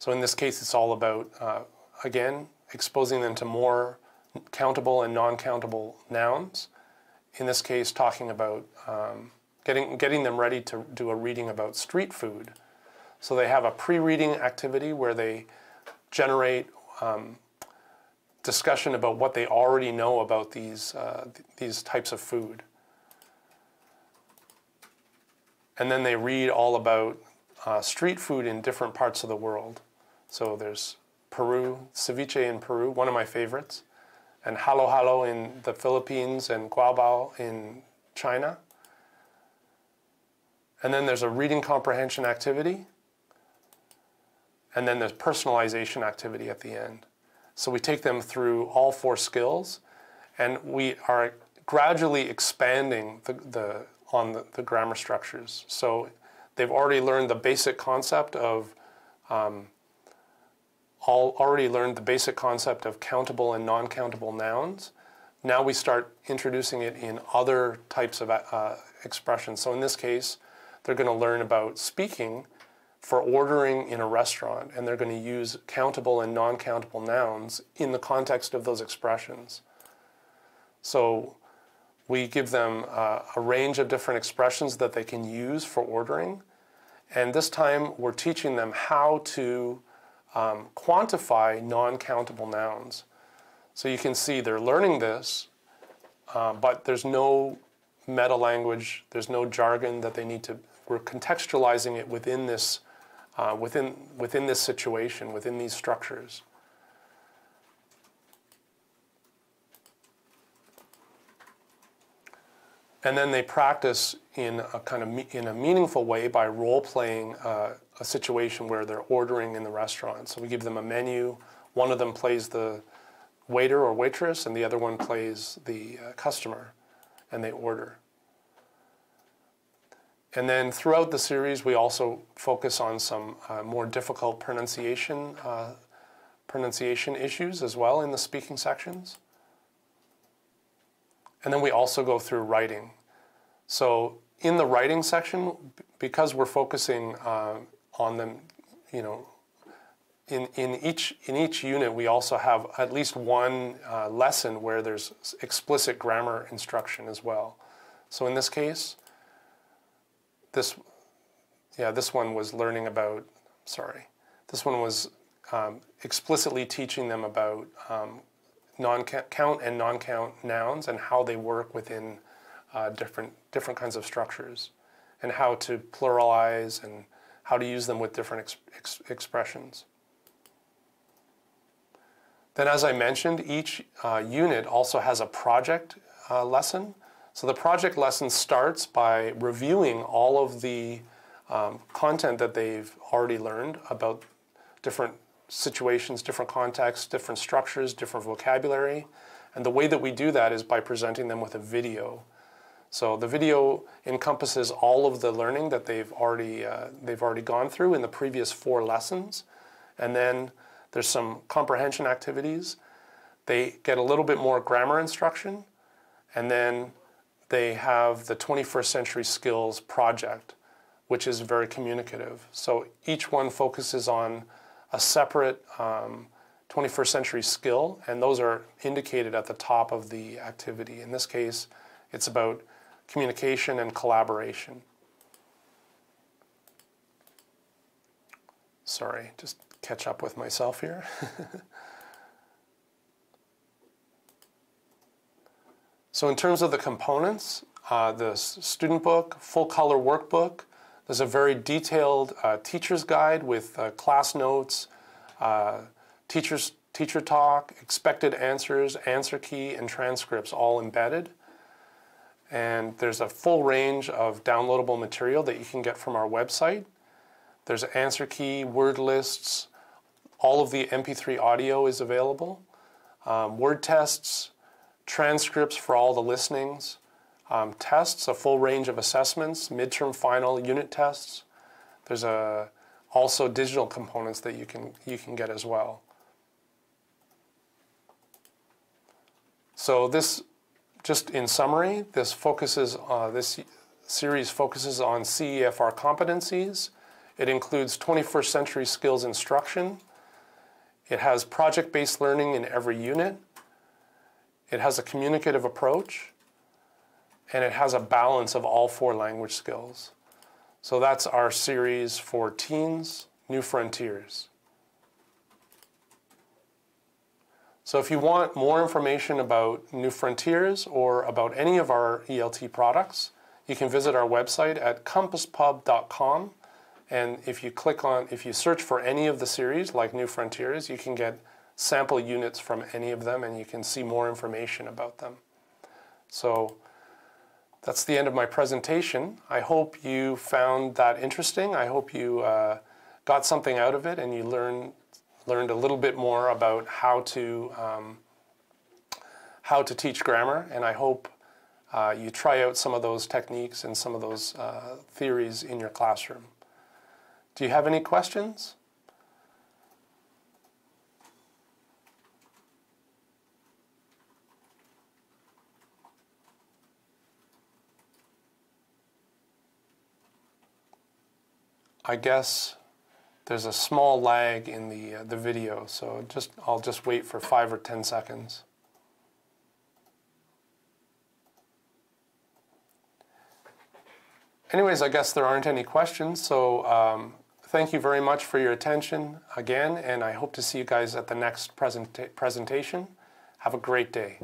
D: So in this case, it's all about, uh, again, exposing them to more countable and non-countable nouns. In this case, talking about um, getting getting them ready to do a reading about street food. So they have a pre-reading activity where they generate um, discussion about what they already know about these uh, th- these types of food, and then they read all about uh, street food in different parts of the world. So there's Peru, ceviche in Peru, one of my favorites and halo halo in the Philippines and guabao in China. And then there's a reading comprehension activity. And then there's personalization activity at the end. So we take them through all four skills and we are gradually expanding the, the, on the, the grammar structures. So they've already learned the basic concept of um, all already learned the basic concept of countable and non-countable nouns. Now we start introducing it in other types of uh, expressions. So in this case, they're going to learn about speaking for ordering in a restaurant, and they're going to use countable and non-countable nouns in the context of those expressions. So we give them uh, a range of different expressions that they can use for ordering, and this time we're teaching them how to um, quantify non countable nouns. So you can see they're learning this, uh, but there's no meta language, there's no jargon that they need to. We're contextualizing it within this, uh, within within this situation, within these structures. and then they practice in a kind of in a meaningful way by role playing uh, a situation where they're ordering in the restaurant. So we give them a menu. One of them plays the waiter or waitress, and the other one plays the uh, customer, and they order. And then throughout the series, we also focus on some uh, more difficult pronunciation uh, pronunciation issues as well in the speaking sections. And then we also go through writing. So in the writing section, because we're focusing uh, on them, you know, in, in each in each unit, we also have at least one uh, lesson where there's explicit grammar instruction as well. So in this case, this yeah, this one was learning about. Sorry, this one was um, explicitly teaching them about um, non-count and non-count nouns and how they work within uh, different different kinds of structures, and how to pluralize and how to use them with different ex- ex- expressions. Then, as I mentioned, each uh, unit also has a project uh, lesson. So the project lesson starts by reviewing all of the um, content that they've already learned about different situations, different contexts, different structures, different vocabulary. And the way that we do that is by presenting them with a video. So the video encompasses all of the learning that they've already, uh, they've already gone through in the previous four lessons. And then there's some comprehension activities. They get a little bit more grammar instruction. And then they have the 21st Century Skills project, which is very communicative. So each one focuses on a separate um, 21st century skill, and those are indicated at the top of the activity. In this case, it's about communication and collaboration. Sorry, just catch up with myself here. so, in terms of the components, uh, the student book, full color workbook, there's a very detailed uh, teacher's guide with uh, class notes, uh, teachers, teacher talk, expected answers, answer key, and transcripts all embedded. And there's a full range of downloadable material that you can get from our website. There's an answer key, word lists, all of the MP3 audio is available, um, word tests, transcripts for all the listenings, um, tests, a full range of assessments, midterm, final, unit tests. There's a, also digital components that you can, you can get as well. So this, just in summary, this focuses, uh, this series focuses on CEFR competencies. It includes 21st century skills instruction. It has project-based learning in every unit. It has a communicative approach and it has a balance of all four language skills. So that's our series for teens, New Frontiers. So if you want more information about New Frontiers or about any of our ELT products, you can visit our website at compasspub.com. And if you click on, if you search for any of the series like New Frontiers, you can get sample units from any of them and you can see more information about them. So that's the end of my presentation. I hope you found that interesting. I hope you uh, got something out of it and you learned learned a little bit more about how to um, how to teach grammar. And I hope uh, you try out some of those techniques and some of those uh, theories in your classroom. Do you have any questions? I guess there's a small lag in the, uh, the video, so just I'll just wait for five or ten seconds. Anyways, I guess there aren't any questions, so um, thank you very much for your attention again, and I hope to see you guys at the next presenta- presentation. Have a great day.